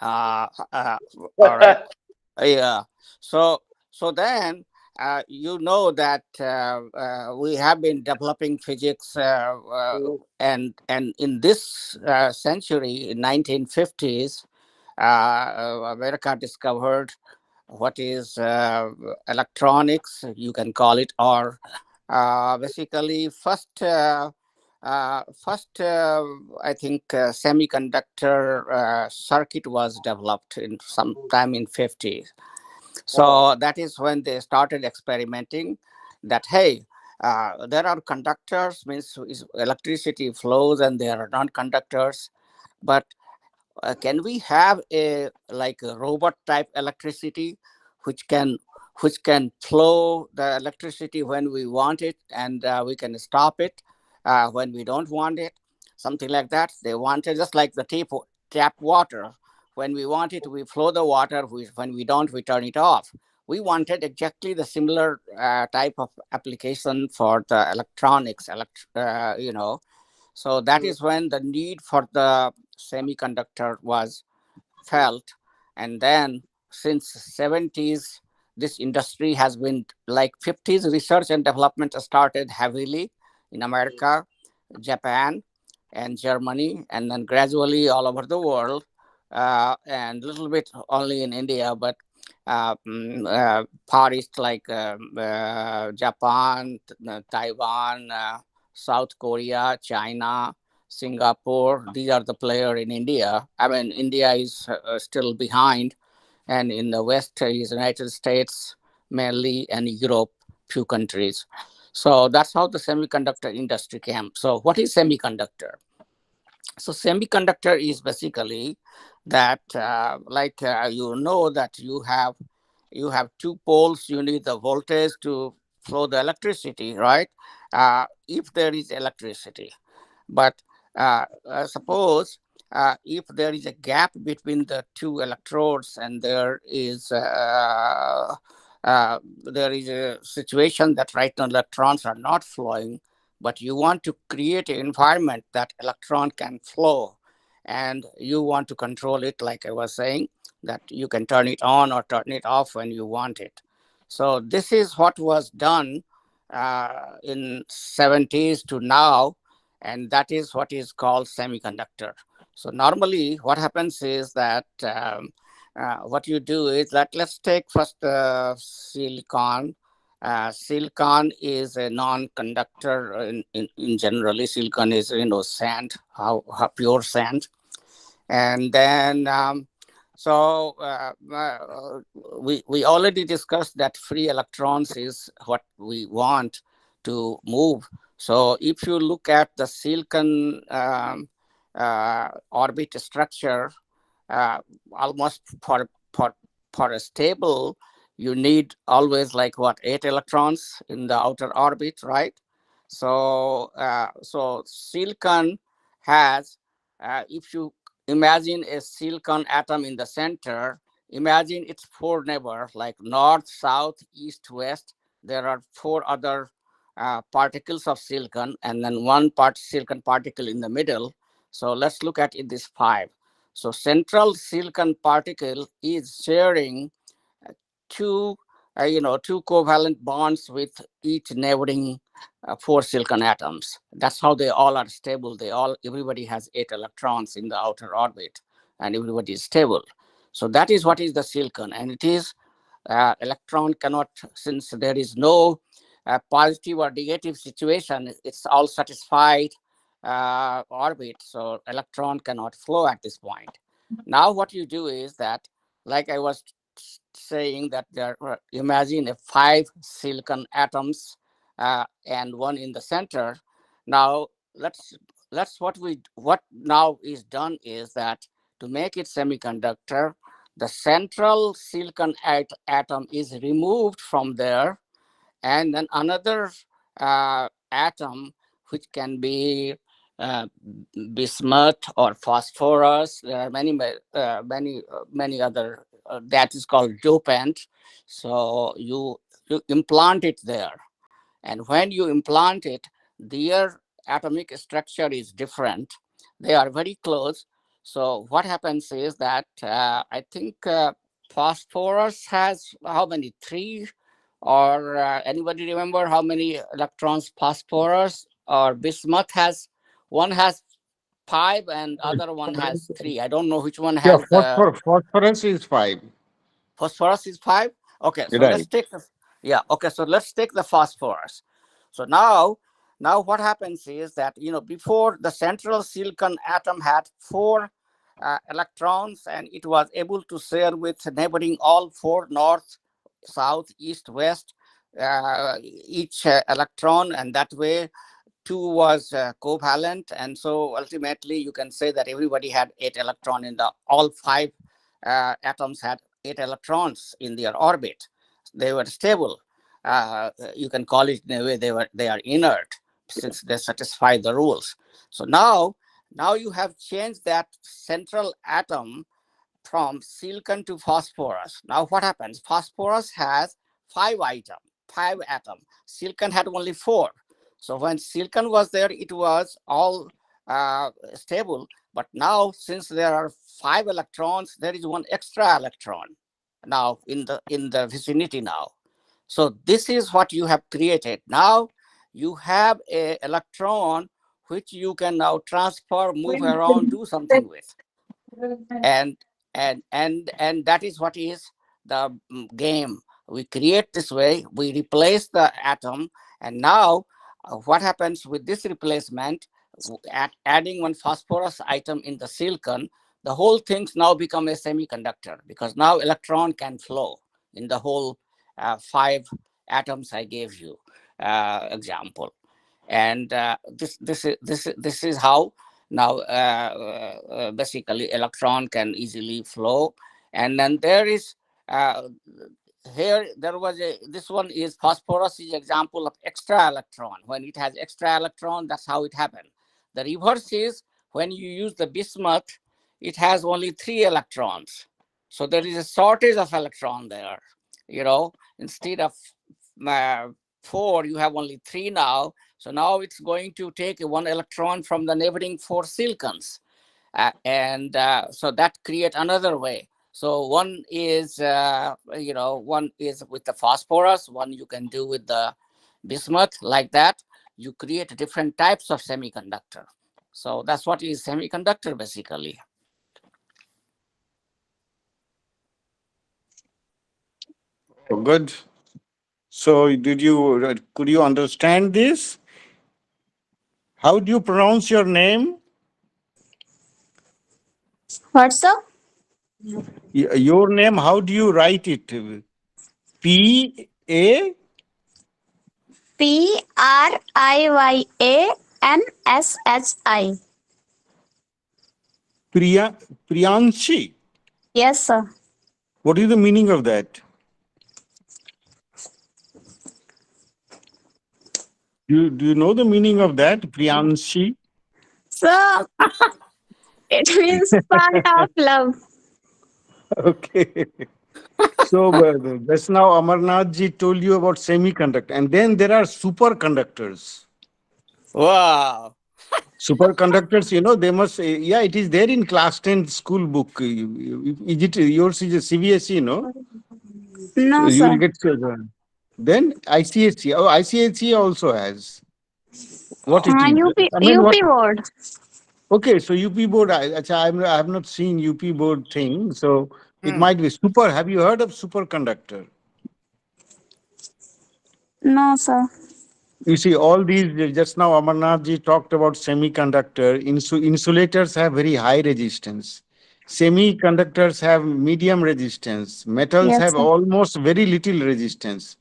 Uh, uh, (laughs) all right. yeah so so then uh, you know that uh, uh, we have been developing physics uh, uh, Mm. and and in this uh, century in 1950s uh, uh, america discovered what is uh, electronics you can call it or uh, basically first uh, uh, first uh, i think semiconductor circuit was developed in sometime in 50s so that is when they started experimenting that hey uh, there are conductors means electricity flows and there are non-conductors but uh, can we have a like a robot type electricity which can which can flow the electricity when we want it and uh, we can stop it uh, when we don't want it? Something like that. They wanted just like the tap, tap water. When we want it we flow the water. We, when we don't we turn it off. We wanted exactly the similar uh, type of application for the electronics elect- uh, you know. So that Mm. is when the need for the semiconductor was felt. And then since 70s this industry has been like 50s research and development started heavily in america japan and germany and then gradually all over the world uh, and a little bit only in india but uh, mm, uh, East like um, uh, Japan, Taiwan, uh, South Korea, China, Singapore. These are the player in India. I mean, India is uh, still behind, and in the West uh, is United States mainly, and Europe, few countries. So that's how the semiconductor industry came. So what is semiconductor? So semiconductor is basically that, uh, like uh, you know that you have you have two poles. You need the voltage to flow the electricity, right? Uh, if there is electricity, but suppose uh, if there is a gap between the two electrodes and there is uh, uh, there is a situation that right now electrons are not flowing but you want to create an environment that electron can flow and you want to control it like i was saying that you can turn it on or turn it off when you want it. So this is what was done uh, in 70s to now and that is what is called semiconductor. So normally what happens is that um, uh, what you do is that let's take first uh, silicon. Uh, silicon is a non-conductor in, in, in generally. Silicon is you know sand how, how pure sand. And then um, so uh, uh, we we already discussed that free electrons is what we want to move so if you look at the silicon um, uh, orbit structure uh, almost for for for a stable you need always like what eight electrons in the outer orbit right? So uh, so silicon has uh, if you imagine a silicon atom in the center imagine its four neighbors like north south east west. There are four other particles of silicon and then one part silicon particle in the middle. So let's look at it this five. So central silicon particle is sharing two uh, you know two covalent bonds with each neighboring uh, four silicon atoms. That's how they all are stable. They all everybody has eight electrons in the outer orbit and everybody is stable. So that is what is the silicon and it is uh, electron cannot since there is no uh, positive or negative situation it's all satisfied uh, orbit so electron cannot flow at this point. Now what you do is that like i was saying that there imagine a five silicon atoms uh, and one in the center. Now let's let's what we what now is done is that to make it semiconductor, the central silicon at, atom is removed from there, and then another uh, atom which can be uh, bismuth or phosphorus. There are many uh, many uh, many other uh, that is called dopant. So you you implant it there, and when you implant it, their atomic structure is different. They are very close. So what happens is that uh, I think phosphorus has how many three, or uh, anybody remember how many electrons phosphorus or bismuth has? One has five and other one has three. I don't know which one Yeah, has the phosphor, phosphorus is five. phosphorus is five okay so Right. let's take the yeah okay so let's take the phosphorus so now now what happens is that you know before the central silicon atom had four uh, electrons and it was able to share with neighboring all four north south east west uh, each uh, electron and that way two was uh, covalent and so ultimately you can say that everybody had eight electron in the all five uh, atoms had eight electrons in their orbit. They were stable. Uh, you can call it in a way they were they are inert since they satisfy the rules. So now now you have changed that central atom from silicon to phosphorus. Now what happens? Phosphorus has five item, five atom. Silicon had only four. So when silicon was there, it was all uh, stable. But now, since there are five electrons, there is one extra electron now in the in the vicinity now. So this is what you have created. Now you have a electron which you can now transfer, move around, do something with (laughs) and and and and that is what is the mm, game. We create this way we replace the atom and now uh, what happens with this replacement? At adding one phosphorus item in the silicon the whole things now become a semiconductor because now electron can flow in the whole uh, five atoms i gave you uh, example. And uh, this this is this is this is how now uh, uh, uh, basically electron can easily flow. And then there is here there was a this one is phosphorus is example of extra electron. When it has extra electron that's how it happened. The reverse is when you use the bismuth it has only three electrons. So there is a shortage of electron there you know. Instead of uh, four you have only three now so now it's going to take one electron from the neighboring four silicons. Uh, and uh, so that create another way. So one is, uh, you know, one is with the phosphorus, one you can do with the bismuth like that. You create different types of semiconductor. So that's what is semiconductor basically. Good. So did you, could you understand this? How do you pronounce your name? What's up? Your name, how do you write it? P A? P R I Y A N S H I. Priya, Priyanshi? Yes, sir. What is the meaning of that? You, do you know the meaning of that, Priyanshi? So (laughs) it means part of love. Okay. So uh, just now Amarnath ji told you about semiconductor and then there are superconductors. Wow. Superconductors, you know, they must, uh, yeah, it is there in class 10 school book. You- you- Is it, yours is a CBSE, no? No, you sir. will get, uh, then ICSE, oh, ICSE also has. What it Uh, is? UP, I mean, what- board. Okay, so UP board, I, I'm- I have not seen UP board thing, so it Hmm. might be super. Have you heard of superconductor? No, sir. You see, all these, just now Amarnath ji talked about semiconductor. Insu- insulators have very high resistance. Semiconductors have medium resistance. Metals Yes, have sir. almost very little resistance.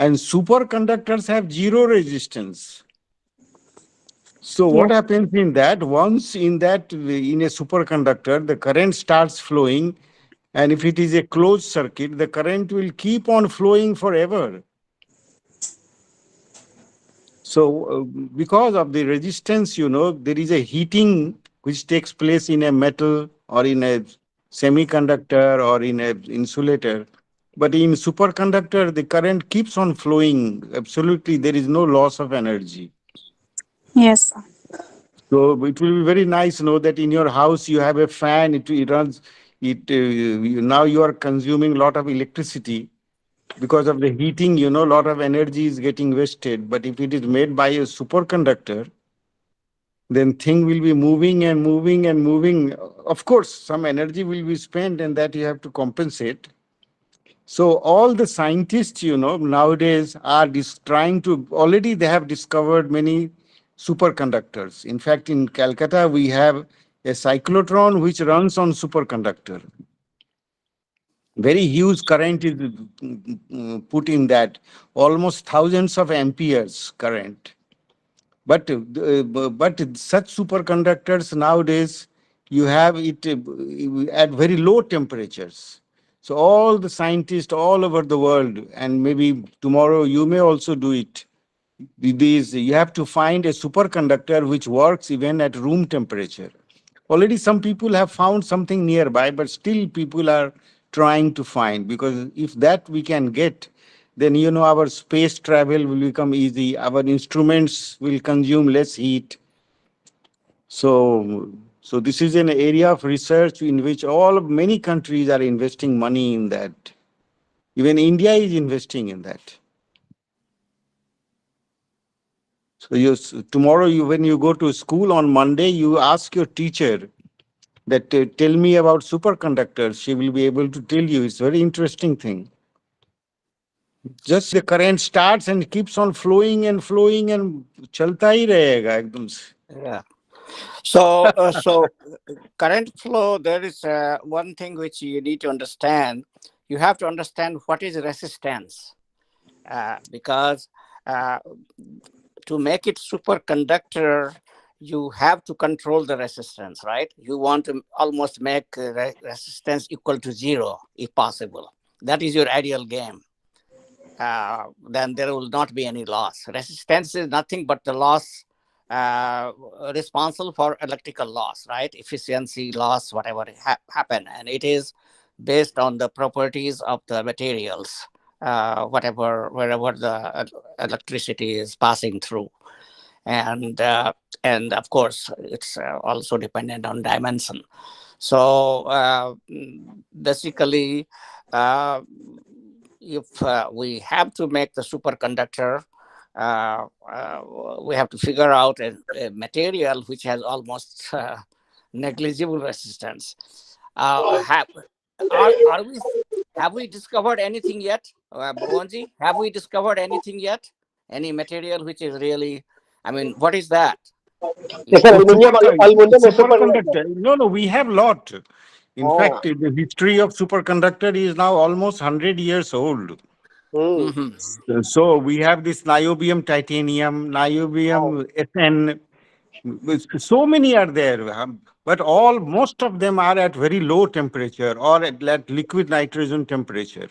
And superconductors have zero resistance. So what Yes. happens in that? Once in that in a superconductor, the current starts flowing, and if it is a closed circuit, the current will keep on flowing forever. So uh, because of the resistance, you know, there is a heating which takes place in a metal or in a semiconductor or in a insulator. But in superconductor, the current keeps on flowing. Absolutely, there is no loss of energy. Yes. sir. So it will be very nice to know that in your house you have a fan. It, it runs. It uh, now you are consuming a lot of electricity because of the heating. You know, a lot of energy is getting wasted. But if it is made by a superconductor, then thing will be moving and moving and moving. Of course, some energy will be spent, and that you have to compensate. So all the scientists, you know, nowadays are trying to already they have discovered many superconductors. In fact, in Calcutta, we have a cyclotron which runs on superconductor. Very huge current is mm, put in that, almost thousands of amperes current. But uh, but such superconductors nowadays you have it uh, at very low temperatures. So all the scientists all over the world, and maybe tomorrow you may also do it. These you have to find a superconductor which works even at room temperature. Already some people have found something nearby but still people are trying to find because if that we can get then you know our space travel will become easy our instruments will consume less heat. So so this is an area of research in which all many countries are investing money in that. Even India is investing in that. So you, tomorrow, you, when you go to school on Monday, you ask your teacher that uh, tell me about superconductors. She will be able to tell you. It's very interesting thing. Just the current starts and keeps on flowing and flowing and chalta hi rahega. Yeah. So, uh, so current flow, there is uh, one thing which you need to understand. You have to understand what is resistance, uh, because uh, to make it superconductor, you have to control the resistance, right? You want to almost make uh, re- resistance equal to zero, if possible. That is your ideal game. Uh, then there will not be any loss. Resistance is nothing but the loss uh, responsible for electrical loss, right? Efficiency loss, whatever ha- happen, and it is based on the properties of the materials, uh, whatever wherever the electricity is passing through, and uh, and of course it's uh, also dependent on dimension. So uh, basically, uh, if we have to make the superconductor uh, uh, we have to figure out a, a material which has almost uh, negligible resistance. Uh, have, are, are we, have we discovered anything yet, uh, Bhuvanji? Have we discovered anything yet? Any material which is really, I mean, what is that? Yes, sir. Aluminium, aluminium. Superconductor. No, no, we have lot. In Oh. fact, the history of superconductor is now almost 100 years old. Mhm. So we have this niobium titanium, niobium SN. So many are there, um, but all most of them are at very low temperature or at, at liquid nitrogen temperature.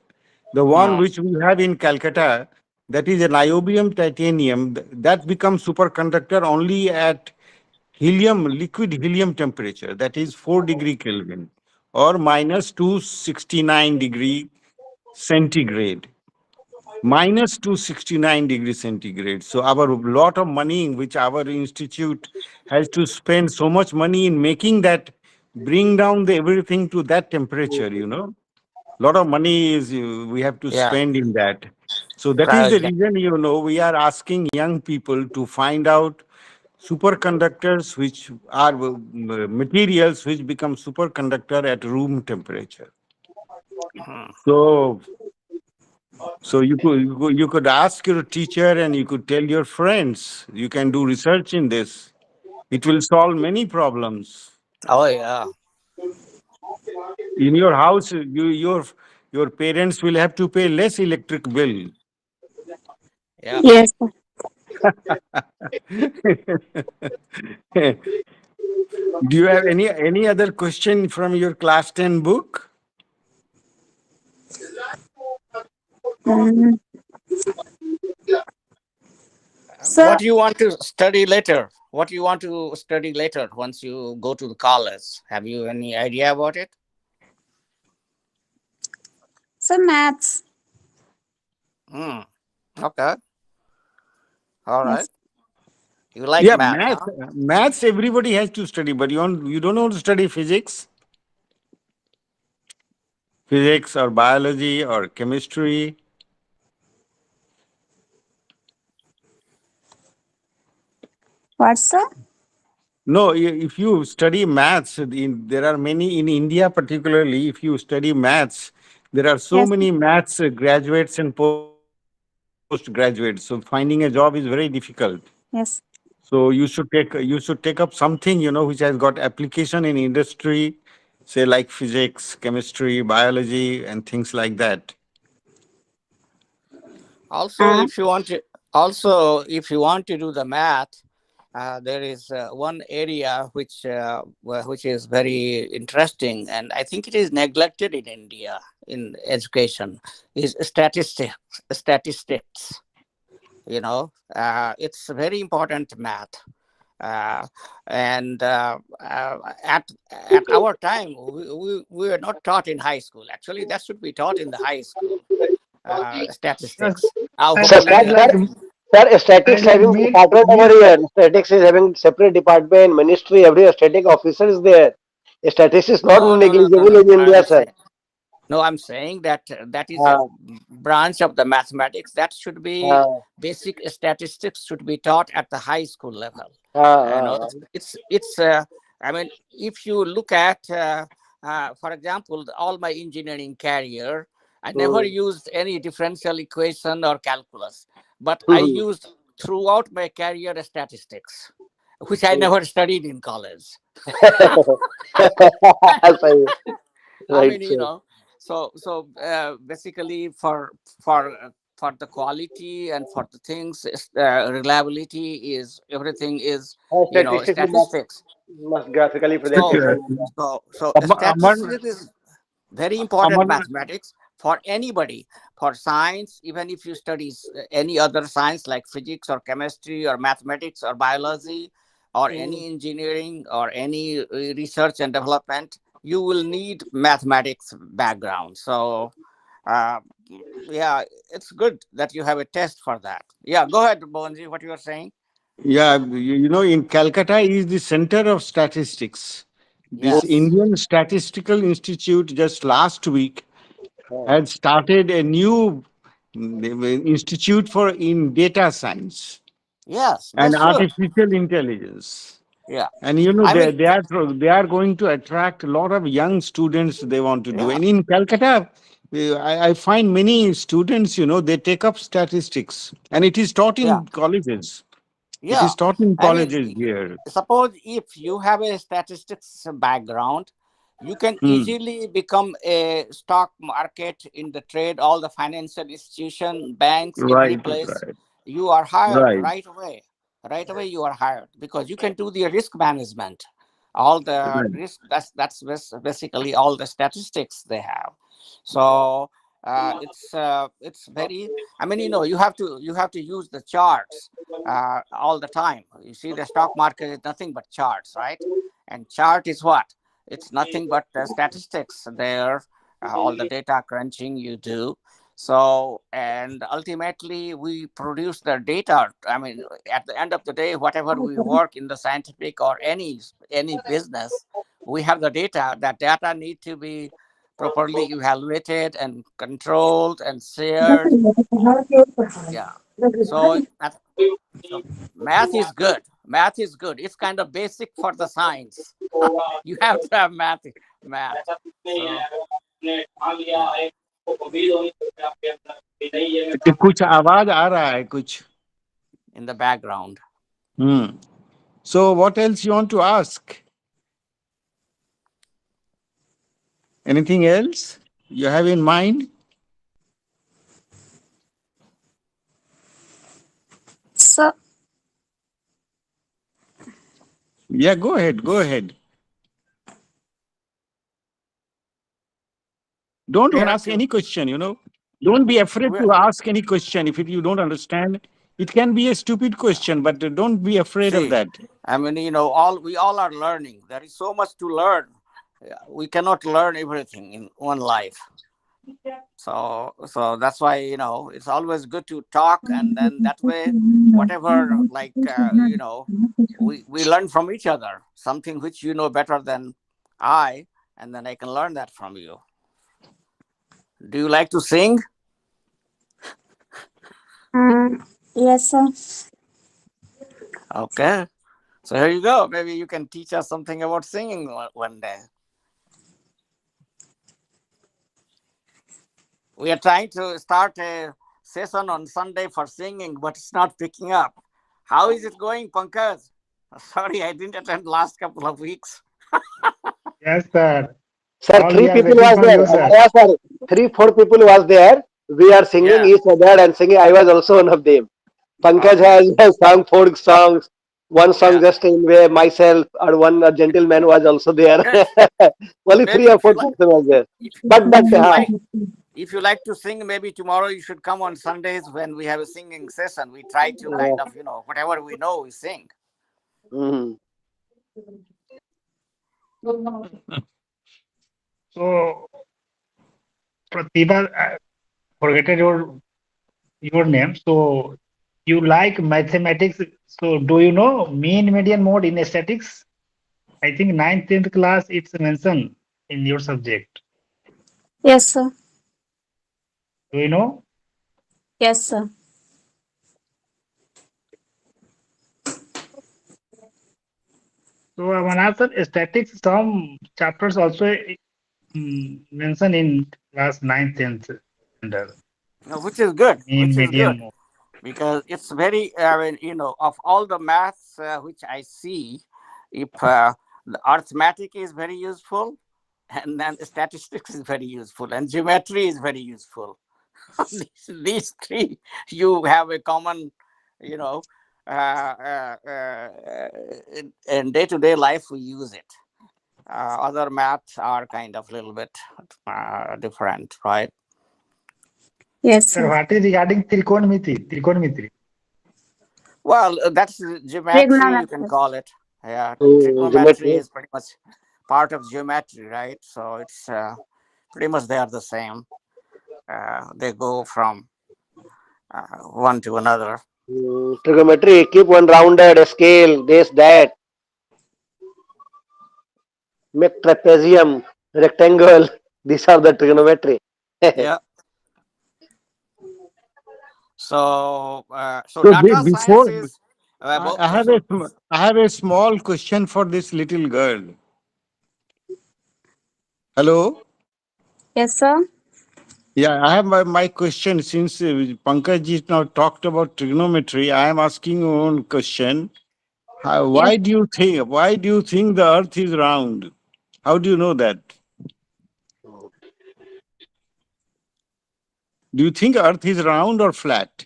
The one Ah. which we have in Calcutta, that is a niobium titanium, that becomes superconductor only at helium, liquid helium temperature, that is 4 degree Kelvin or minus 269 degree centigrade minus 269 degree centigrade. So our lot of money which our institute has to spend so much money in making that bring down the everything to that temperature, you know. A lot of money is uh, we have to Yeah. spend in that. So that is the reason, you know, we are asking young people to find out superconductors which are uh, materials which become superconductor at room temperature. Mhm. So, so you could you could, you could ask your teacher and you could tell your friends. You can do research in this. It will solve many problems. Oh, yeah. In your house, you your your parents will have to pay less electric bill. Yeah. Yes. (laughs) Do you have any any other question from your class 10 book? Mm. Sir, What do you want to study later? What do you want to study later once you go to the college? Have you any idea about it? sir, maths. Hmm. Okay. All right. Yes. You like yeah, math? maths. huh? Maths everybody has to study, but you want you don't want to study physics? Physics or biology or chemistry? What, sir? No, if you study maths, in, there are many in India, particularly. If you study maths, there are so Yes. many maths graduates and po- postgraduates. So finding a job is very difficult. Yes. So you should take you should take up something you know which has got application in industry, say like physics, chemistry, biology, and things like that. Also, if you want to, also if you want to do the math, uh, there is uh, one area which uh, which is very interesting, and I think it is neglected in India in education is statistics. Statistics, you know, uh, it's very important math. Uh, and uh, uh, at at our time, we, we, we were not taught in high school. Actually, that should be taught in the high school. Uh, statistics. Sir, hopefully that- like Sir, statics like having me- department me- over here. Statics is having separate department, ministry, every static officer is there. Statistics is not No, no, no, no, negligible no. in India, I'm sir. saying- No, I'm saying that uh, that is Ah. a branch of the mathematics that should be Ah, basic statistics should be taught at the high school level. ah, you know ah, it's it's, it's uh, i mean if you look at uh, uh, for example all my engineering career i never Mm. used any differential equation or calculus but i Mhm. used throughout my career statistics which i Mm. never studied in college (laughs) Sorry. (laughs) i mean you know so so uh, basically for for uh, for the quality and for the things uh, reliability is everything is Ah, you know Statistics must, statistics must graphically So, presented. so, so Amar- Amar- statistics is very important Amar- mathematics for anybody, for science, even if you study any other science like physics or chemistry or mathematics or biology or any engineering or any uh, research and development, you will need mathematics background. So, uh, yeah, it's good that you have a test for that. Yeah, go ahead, Bonji, what you are saying. Yeah, you, you know, in Calcutta is the center of statistics. This Yes. Indian Statistical Institute just last week had started a new mm, institute for in data science Yes, and should. artificial intelligence. Yeah. And you know I they, mean- they are they are going to attract a lot of young students. They want to do, Yeah. and in Calcutta, I, I find many students. You know, they take up statistics, and it is taught in Yeah. colleges. It Yeah. is taught in I mean, colleges here. suppose if you have a statistics background you can Hmm. easily become a stock market in the trade all the financial institution banks every place right. you are hired Right. right away right away you are hired because you can do the risk management all the Right. risk that's that's basically all the statistics they have so uh, it's uh, it's very i mean you know you have to you have to use the charts uh, all the time you see the stock market is nothing but charts right and chart is what it's nothing but the statistics there uh, all the data crunching you do. So and ultimately we produce the data. I mean at the end of the day whatever we work in the scientific or any any business we have the data. That data need to be properly evaluated and controlled and shared. Yeah. So, so math is good math is good it's kind of basic for the science (laughs) you have to have math math so, कि कुछ आवाज आ रहा है कुछ in the background Hmm. So, what else you want to ask? Anything else you have in mind? So yeah, go ahead, go ahead. Don't Yeah, ask any question, you know. Don't be afraid to ask any question. If it, you don't understand, it can be a stupid question, but don't be afraid See, of that. I mean, you know, all we all are learning. There is so much to learn. We cannot learn everything in one life. So, so that's why you know it's always good to talk, and then that way, whatever, like uh, you know, we we learn from each other. Something which you know better than I, and then I can learn that from you. Do you like to sing? Mm, yes, sir. Okay. So here you go. Maybe you can teach us something about singing one day. We are trying to start a session on Sunday for singing, but it's not picking up. How is it going, Pankaj? (laughs) Sorry, I didn't attend last couple of weeks. (laughs) Yes, sir. Sir, All three people was there. you, sir. Yeah, sir. Three, four people was there. We are singing Yeah. each other and singing. I was also one of them. Pankaj Okay. has, has sung four songs. One song Yeah. just in way myself, or one uh, gentleman was also there. (laughs) Only Maybe three or four you like- people was there. But but if uh, like, if you like to sing, maybe tomorrow you should come on Sundays when we have a singing session. We try to kind of, you know, whatever we know, we sing. mhm. (laughs) So, Pratibha, I forget your your name. So, you like mathematics. So, do you know mean, median, mode in statistics? I think ninth, tenth class it's mentioned in your subject. Yes, sir. Do you know? Yes, sir. So, Manasar, statistics, some chapters also mm, mentioned in class ninth, tenth. standard. Uh, Which is good. Mean, which is good. because it's very I mean, you know of all the maths uh, which i see if uh, the arithmetic is very useful and then statistics is very useful and geometry is very useful (laughs) these, these three you have a common you know uh, uh, uh, in, in day-to-day life we use it uh, other maths are kind of a little bit uh, different right Yes, Sir, sir. what is regarding trigonometry? Trigonometry. Well, uh, that's geometry, you can call it. Yeah, Mm, trigonometry geometry. is pretty much part of geometry, right? So it's uh, pretty much they are the same. Uh, they go from uh, one to another. Mm, trigonometry, keep one rounded scale, this, that. Make trapezium, rectangle. (laughs) These are the trigonometry. (laughs) Yeah. So, uh, so, So data be- before- is. Uh, I, I have so- a sm- I have a small question for this little girl. Hello. Yes, sir. Yeah, I have my, my question since uh, Pankaj ji now talked about trigonometry. I am asking one question. How, why do you think why do you think the earth is round? How do you know that? Do you think earth is round or flat?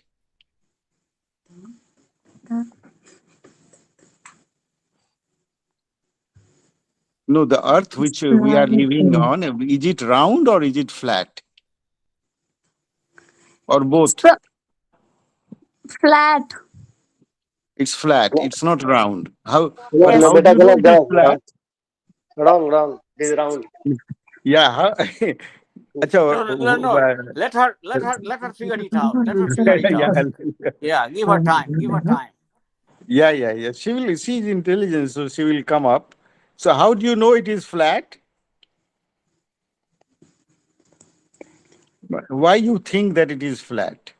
No, the earth which we are living on, is it round or is it flat? Or both? Sir, Flat. It's flat, it's not round. How, No, but no, how beta, do you know it is flat? Wrong, wrong. This is round. (laughs) Yeah, how, (laughs) Acha, No, no, no, uh, let her, let her, let her figure it out. Let her figure it (laughs) yeah, out. Yeah, give her time. Give her time. yeah, yeah, yeah. She will, she is intelligent, so she will come up. So how do you know it is flat? Why you think that it is flat?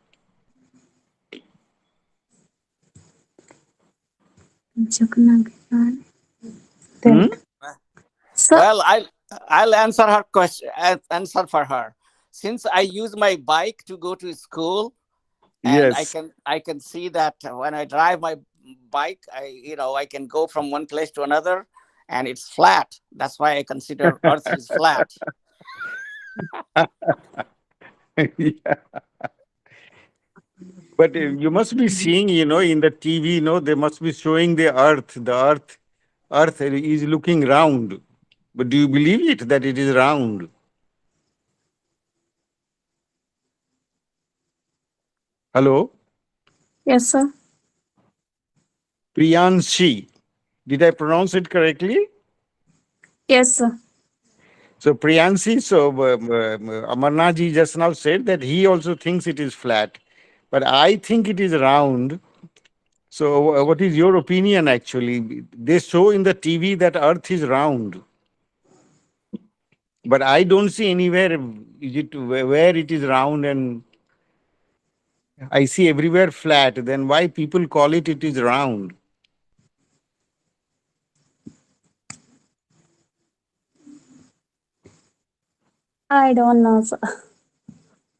Hmm? Sir, Well, I'll I'll answer her question. Answer for her. Since I use my bike to go to school, and I can I can see that when I drive my bike, I you know I can go from one place to another, and it's flat. That's why I consider (laughs) Earth is flat. (laughs) yeah. (laughs) But uh, you must be seeing, you know, in the TV, you know, they must be showing the earth. The earth, earth is looking round. But do you believe it that it is round? Hello, Yes, sir. Priyanshi. Did I pronounce it correctly? Yes, sir. So Priyanshi, so um, um, Amarnath just now said that he also thinks it is flat, but I think it is round. So uh, what is your opinion actually? They show in the TV that Earth is round, but I don't see anywhere it where it is round and I see everywhere flat. Then why people call it it is round? I don't know, sir.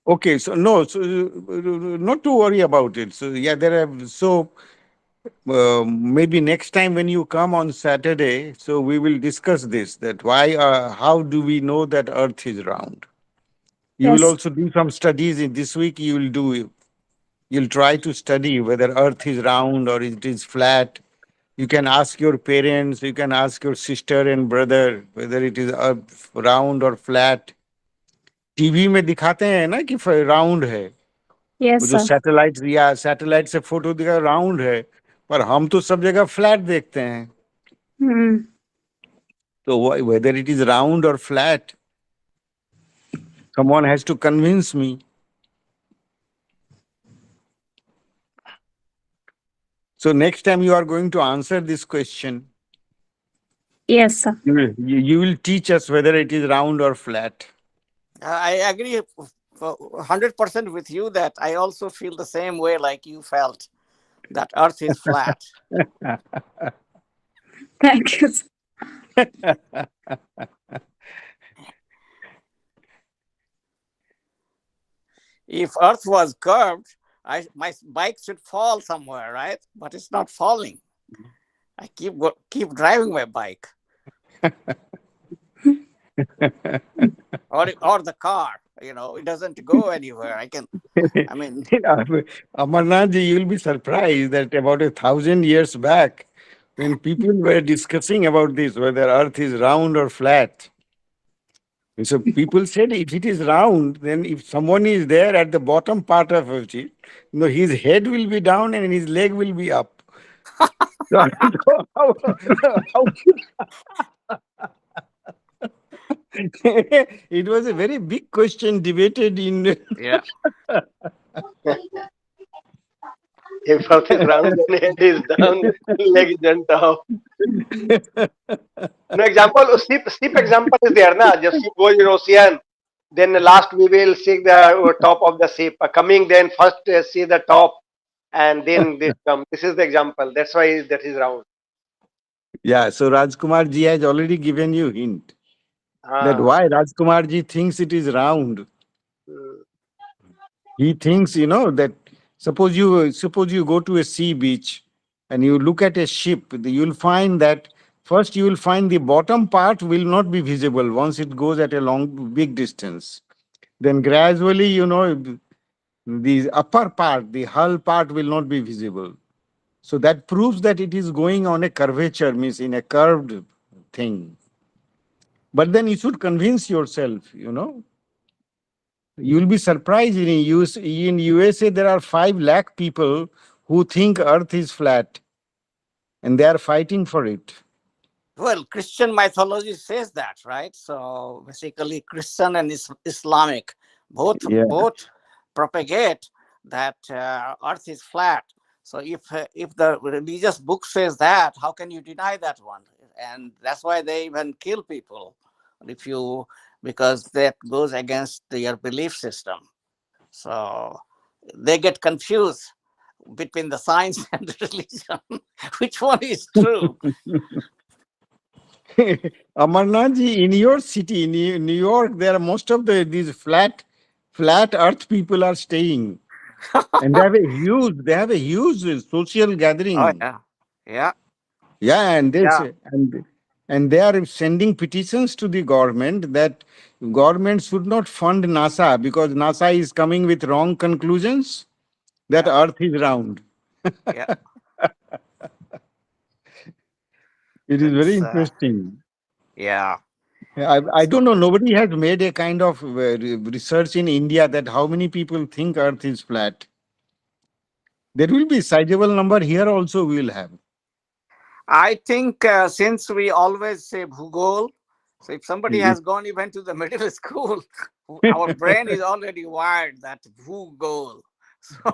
Okay, so no, so uh, not to worry about it. So yeah, there are so uh, maybe next time when you come on Saturday, so we will discuss this. That why, uh, how do we know that Earth is round? You will also do some studies in this week. You will do, you'll try to study whether Earth is round or it is flat. You can ask your parents. You can ask your sister and brother whether it is uh, round or flat. TV में दिखाते हैं ना कि round है वो Yes, जो satellite या satellite से फ़ोटो दिखा राउंड है पर हम तो सब जगह फ्लैट देखते हैं Hmm. तो वेदर इट इज़ राउंड और flat someone has to convince me so next time you are going to answer this question Yes, sir. you will, you, will teach us whether it is round or flat Uh, I agree 100% with you that I also feel the same way like you felt that Earth is flat. (laughs) Thank you. if Earth was curved, I, my bike should fall somewhere, right? But it's not falling. I keep go, keep driving my bike, (laughs) or or the car. You know, it doesn't go anywhere. I can. I (laughs) mean, Amarnath, ji, you'll be surprised that about a thousand years back, when people were discussing about this, whether Earth is round or flat, and so people said if it is round, then if someone is there at the bottom part of it, you know, his head will be down and his leg will be up. (laughs) So I how- how- (laughs) it was a very big question debated in yeah. (laughs) If earth is round, head is down, leg is on top. No example, ship, ship example is there, na? Just ship goes in ocean, then last we will see the uh, top of the ship. Uh, Coming then first uh, see the top, and then this (laughs) come. This is the example. That's why that is round. Yeah, so Rajkumar ji has already given you hint that Ah, why Rajkumarji thinks it is round. mm, He thinks, you know, that suppose you suppose you go to a sea beach and you look at a ship, you'll find that first you will find the bottom part will not be visible once it goes at a long big distance. Then gradually, you know, the upper part, the hull part will not be visible. So that proves that it is going on a curvature, means in a curved thing. But then you should convince yourself, you know. You'll be surprised in US, in USA there are 5 lakh people who think earth is flat and they are fighting for it. Well, Christian mythology says that, right? So basically, Christian and is- Islamic both Yeah. both propagate that uh, Earth is flat. So if uh, if the religious book says that, how can you deny that one? And that's why they even kill people if you because that goes against their belief system. So they get confused between the science (laughs) and the religion. (laughs) Which one is true? (laughs) Amarnath ji, in your city, in New York, there are most of the these flat, flat Earth people are staying, and they have a huge, they have a huge social gathering. Oh yeah, yeah. Yeah, and they Yeah. and and they are sending petitions to the government that government should not fund NASA because NASA is coming with wrong conclusions, that Yeah. earth is round. Yeah. (laughs) It is very uh, interesting. Yeah. I, I don't know. Nobody has made a kind of uh, research in India that how many people think Earth is flat. There will be sizable number here also. We will have. I think uh, since we always say Bhugol, so if somebody Mhm. has gone even to the (laughs) middle school, our brain is already wired that Bhugol. (laughs) So,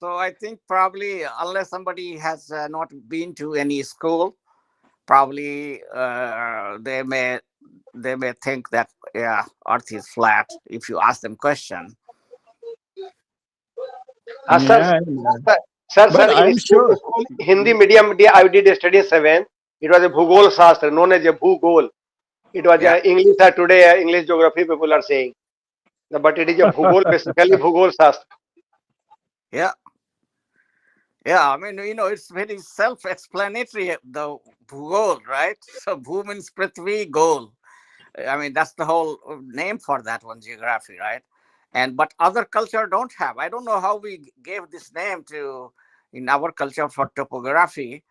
so I think probably unless somebody has uh, not been to any school, probably uh, they may they may think that yeah, Earth is flat. If you ask them question, Yeah, yeah. Sir, But sir, I'm school, sure- school, Hindi medium, media, I did a study seven. It was a Bhugol Shastra, known as a Bhugol. It was Yeah. a English, uh, today uh, English geography people are saying. But it is a Bhugol, basically Bhugol Shastra. yeah, yeah. I mean, you know, it's very self-explanatory. The Bhugol, right? So Bhu means Prithvi, Gol. I mean, that's the whole uh, name for that one, geography, right? And but other culture don't have. I don't know how we gave this name to in our culture for topography.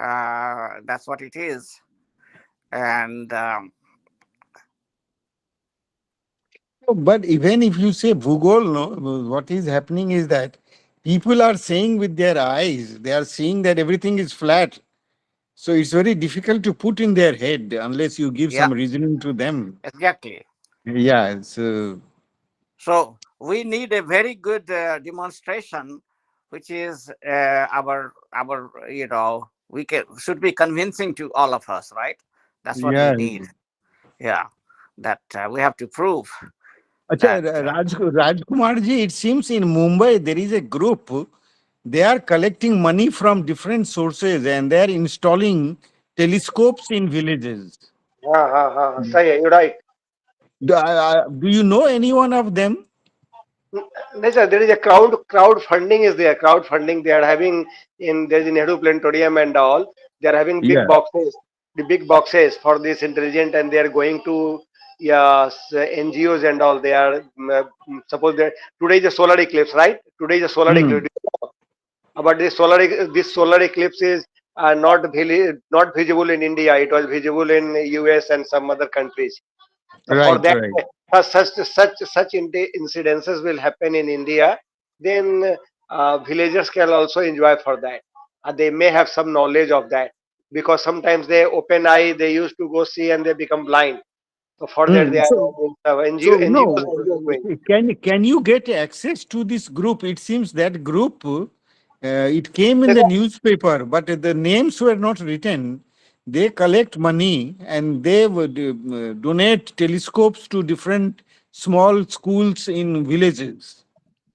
Uh, that's what it is. And um, But even if you say Bhugol, no, what is happening is that people are saying with their eyes, they are seeing that everything is flat. So it's very difficult to put in their head unless you give Yeah. some reasoning to them. exactly. Yeah, so So we need a very good uh, demonstration, which is uh, our our you know we can should be convincing to all of us, right? That's what yeah. we need. Yeah, that uh, we have to prove. Achha, that, uh, Raj, Rajkumarji, it seems in Mumbai there is a group. They are collecting money from different sources and they are installing telescopes in villages. Yeah, yeah, yeah. mm. you're right. Do, uh, uh, do you know anyone of them? No sir there is a crowd crowd funding is there crowd funding they are having in there is in Nehru planetarium and all they are having big Yeah. boxes the big boxes for this intelligent and they are going to yeah NGOs and all they are mm, uh, mm, suppose that today is a solar eclipse right today is a solar Hmm. eclipse but this solar this solar eclipse is uh, not not visible in India it was visible in US and some other countries Right, that right. uh, such such such incidences will happen in India, then uh, villagers can also enjoy for that. Uh, they may have some knowledge of that because sometimes they open eye, they used to go see and they become blind. So for that, Hmm, they are so- uh, NGO, So, no, NGOs, NGOs going. can, can you get access to this group? It seems that group, uh, it came in the newspaper, but the names were not written They collect money and they would uh, donate telescopes to different small schools in villages.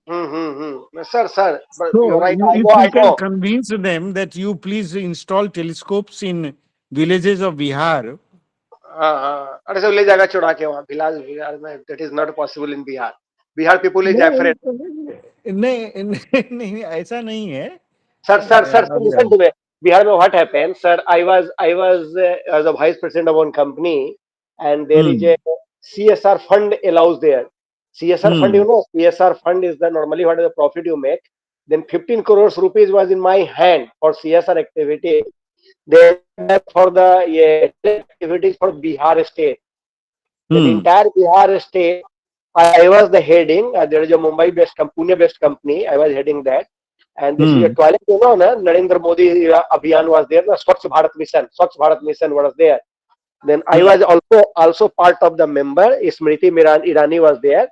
Hmm, hmm, hmm. Sir, sir, but So, you're right. you- I if know, I you can know. convince them that you please install telescopes in villages of Bihar, हाँ हाँ अरे सब ले जाएगा चुरा के वहाँ बिहार बिहार में that is not possible in Bihar Bihar people is afraid (laughs) नहीं नहीं नहीं ऐसा नहीं है Sir, sir, sir, Yeah, listen to me. Bihar, what happened? Sir, I was, I was uh, as a vice president of one company, and there is Hmm. a CSR fund allows there. CSR fund, Hmm. you know, CSR fund is the normally what is the profit you make. Then 15 crores rupees was in my hand for CSR activity. Then for the yeah, activities for Bihar state. The Hmm. entire Bihar state, I, I was the heading. Uh, there is a Mumbai-based, com- Pune-based company. I was heading that. And this is a Hmm. toilet, you know, na, Narendra Modi Abhiyan was there. The Swachh Bharat Mission, Swachh Bharat Mission was there. Then I Hmm. was also also part of the member. Smriti Miran, Irani was there.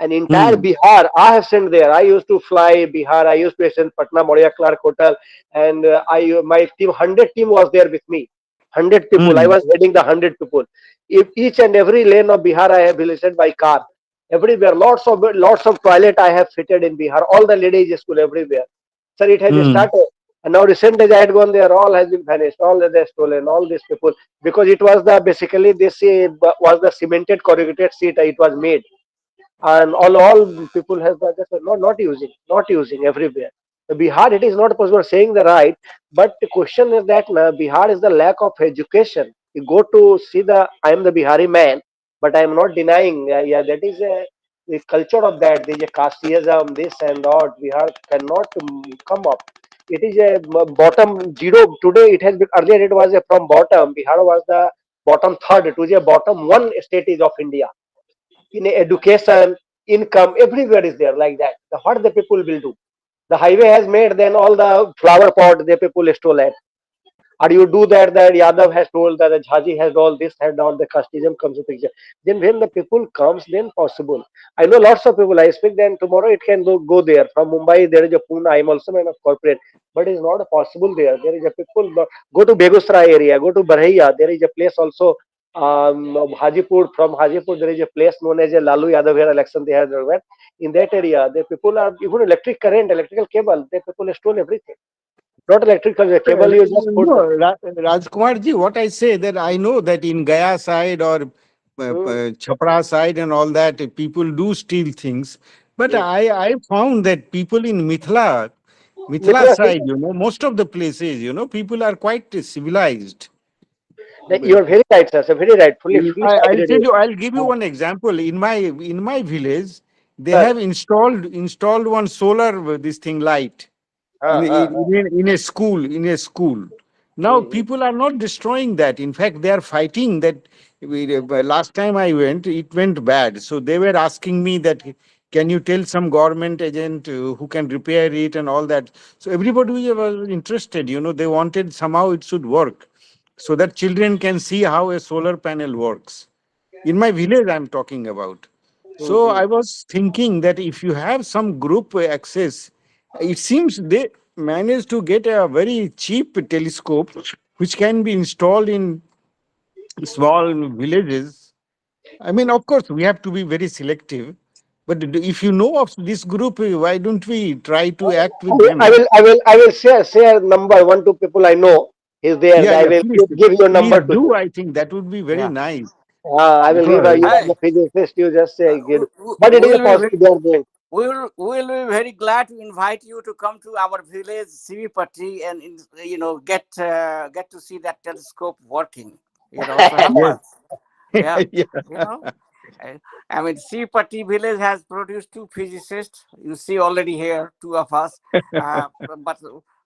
And entire Hmm. Bihar, I have sent there. I used to fly Bihar. I used to send Patna, Moria Clark Hotel, and uh, I my team, hundred team was there with me. Hundred people. I Hmm. was heading the hundred people. If each and every lane of Bihar I have visited by car. Everywhere, lots of lots of toilet I have fitted in Bihar. All the ladies school everywhere. Sir, it has Hmm. started. And now recent days I had gone there, all has been vanished, all that they stolen, all these people. Because it was the basically this uh, was the cemented corrugated seat it was made. And all all people have this, not not using, not using everywhere. The Bihar, it is not possible saying the right, but the question is that na, Bihar is the lack of education. You go to see the, I am the Bihari man, but I am not denying, uh, yeah, that is a, the culture of that, there is a casteism, this and that, Bihar cannot come up. It is a bottom zero. Today it has been, earlier it was a from bottom. Bihar was the bottom third. It was a bottom one state is of India. In education, income, everywhere is there like that. What the people will do? The highway has made, then all the flower pot the people stole it. Or you do that, that Yadav has told that the Jhaji has all this and all the casteism comes into picture. Then when the people comes, then possible. I know lots of people. I speak then tomorrow it can go, go there. From Mumbai, there is a Pune. I am also man of corporate, but it's not possible there. There is a people go to Begusarai area, go to Barhaiya. There is a place also. Um, Hajipur from Hajipur, there is a place known as a Lalu Yadav election they in that area. The people are even electric current, electrical cable. The people stole everything. Not electrical cable. You just put. No, Ra- Rajkumar ji, what I say that I know that in Gaya side or uh, Hmm. uh, Chapra side and all that, people do steal things. But Yes. I, I found that people in Mithila, Mithila side, you know, most of the places, you know, people are quite civilized. You are very right, sir. sir, Very right. Fully, I, I'll tell you. I'll give you Uh, one example. In my in my village, they Sir. have installed installed one solar uh, this thing light Uh, in, uh, in, in, in a school in a school. Now Mhm. people are not destroying that. In fact they are fighting that we, uh, last time i went it went bad. So they were asking me that can you tell some government agent uh, who can repair it and all that? So everybody was interested you know they wanted somehow it should work so that children can see how a solar panel works. In my village i'm talking about. So Mhm. i was thinking that if you have some group access it seems they managed to get a very cheap telescope which can be installed in small villages i mean of course we have to be very selective but if you know of this group why don't we try to act with them I will, I will, I will share, share number one, two people I know is there. yeah, I yeah will please, give- give your number please to do you. i think that would be very Yeah. nice Uh, I will give a, you are Hi. the physicist, you just say, Uh, good. we- we- but it is a will be possible they are doing. we will we will be very glad to invite you to come to our village Sivipatti and you know get uh, get to see that telescope working you know (laughs) Yes. yeah (laughs) yeah. you know I- mean Sivipatti village has produced two physicists you see already here two of us uh, but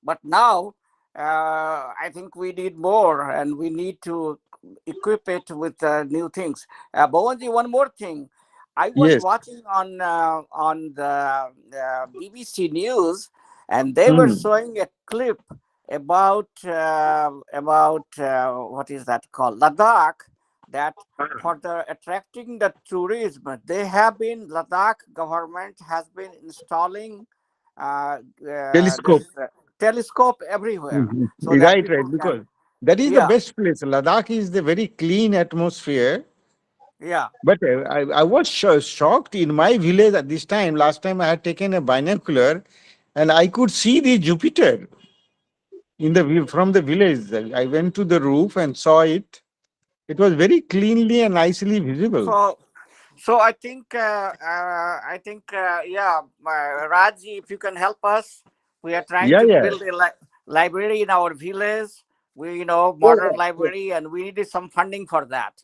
but now uh, I think we need more and we need to equip it with uh, new things uh, Bhavanji, one more thing I was Yes. watching on uh, on the uh, BBC News, and they were Hmm. showing a clip about uh, about uh, what is that called Ladakh. That for the attracting the tourism, they have been Ladakh government has been installing uh, uh, Telescope. this, uh, telescope everywhere. Mhm. So that right right can- because that is Yeah. the best place ladakh is the very clean atmosphere Yeah, But uh, I, I was sho- shocked in my village at this time. Last time I had taken a binocular and I could see the Jupiter in the from the village. I went to the roof and saw it. It was very cleanly and nicely visible. So, so I think, uh, uh, I think, uh, yeah, uh, Raji, if you can help us, we are trying Yeah, to yeah. build a li- library in our village. We, you know, modern yes. library, and we needed some funding for that.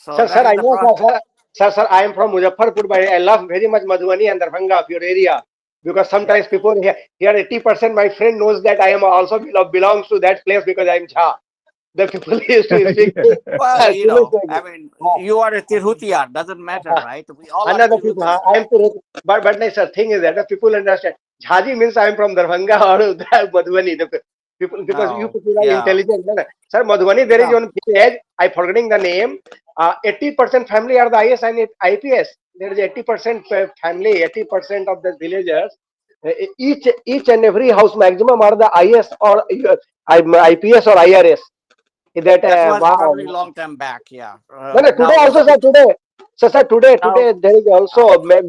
So, Sir, sir, I the know, pro- sir, sir, sir, sir, I am from Muzaffarpur, but I love very much Madhubani and Darbhanga of your area. Because sometimes people here, here 80% my friend knows that I am also belo- belongs to that place because I am Jha. The people (laughs) used to (laughs) speak. Well, (laughs) you know, say- I mean, you are a Tirutiyar, doesn't matter, right? We all are Another people, I am to, but but no, sir, thing is that the people understand. Jhaji means I am from Darbhanga or Madhubani. The people because you Oh, people are yeah. intelligent. no, no. Sir, Madhubani, there is Yeah. one village. I forgetting the name. Uh, 80% family are the IS and IPS. There is 80% family, 80% of the villagers. uh, Each each and every house maximum are the IS or uh, IPS or IRS. That, uh, wow. probably long time back, yeah. Uh, No, no, today now- also, sir, today. So, sir, today, Now- today, there is also,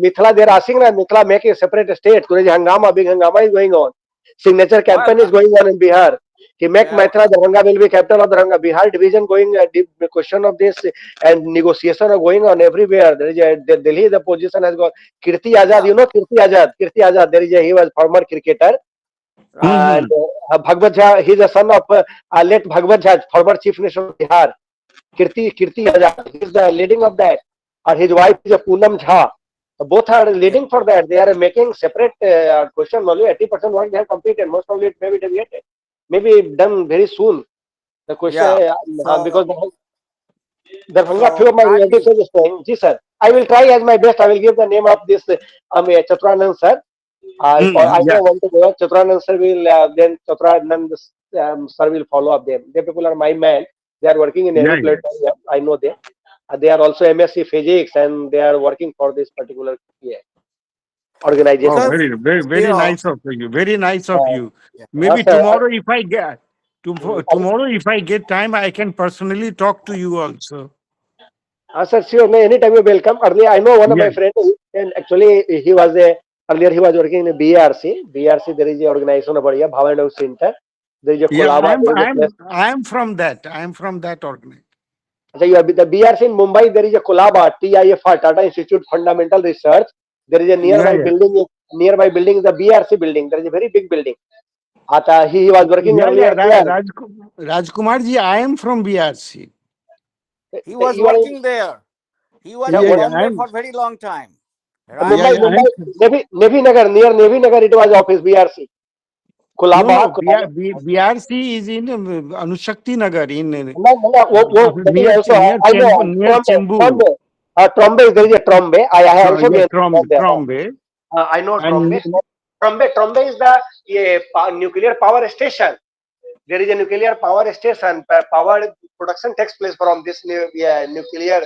Mithila, they are asking that Mithila make a separate state. Today, hangama, big hangama is going on. Signature campaign is going on in Bihar. कि मैक मैथ्रा Darbhanga will be captain of Darbhanga Bihar division going question of this and negotiation are going on everywhere there is Delhi the position has got Kirti Azad you know Kirti Azad Kirti Azad there is he was former cricketer Bhagwat Jha he is a son of late Bhagwat Jha former chief minister of Bihar Kirti Kirti Azad is the leading of that और his wife is Poonam Jha both are leading for that. They are making separate uh, question only. 80% work they have completed. Most of it may be deviated. Maybe done very soon. The question Yeah. uh, So- because Darbhanga, So, few of my relatives are saying, Ji sir, I will try as my best. I will give the name of this uh, um, uh, Chaturanan sir. I, Hmm, I yeah. know one to go. Chaturanan sir will uh, then Chaturanan um, sir will follow up them. They people are my man. They are working in Yeah, every yeah. platform. I know them. Uh, they are also MSc Physics and they are working for this particular yeah, organization. Oh, very, very, very you know- nice of you. Very nice of Uh, you. Yeah. Maybe I- tomorrow, if I get to, Mm. tomorrow, if I get time, I can personally talk to you also. Uh, sir, sure. No, anytime you're welcome. Earlier, I know one of yes. my Yeah. friends, and actually, he was a earlier he was working in BRC. BRC, there is a organization over here, Bhavan Center. There is a Yeah. I'm, a I'm, I'm from that. I'm from that organization. So you have the BRC in Mumbai. There is a Kolaba, TIFR, Tata Institute Fundamental Research. There is a nearby yeah. yeah. building. Nearby building is the BRC building. There is a very big building. Ata, he he was working Yeah, earlier yeah, there. Raj, Rajkumar ji, I am from BRC. he was in- working there. He was Yeah, yeah, I'm- for very long time. Mumbai, Yeah, yeah, Mumbai, Navy, Navy Nagar, near Navy Nagar, it was office, BRC. No, no, Kolaba. B- BRC is in um, Anushakti Nagar in No, no, no, wo- wo- that is near, also, near, I know, Chembu, near Trombe, Chembu. Uh, Trombe, there is a Trombe. I, I have also yeah, Trombe, there. Trombe. Uh, I know And- Trombe. Trombe, Trombe is the yeah, nuclear power station. There is a nuclear power station. Power production takes place from this nu- yeah, nuclear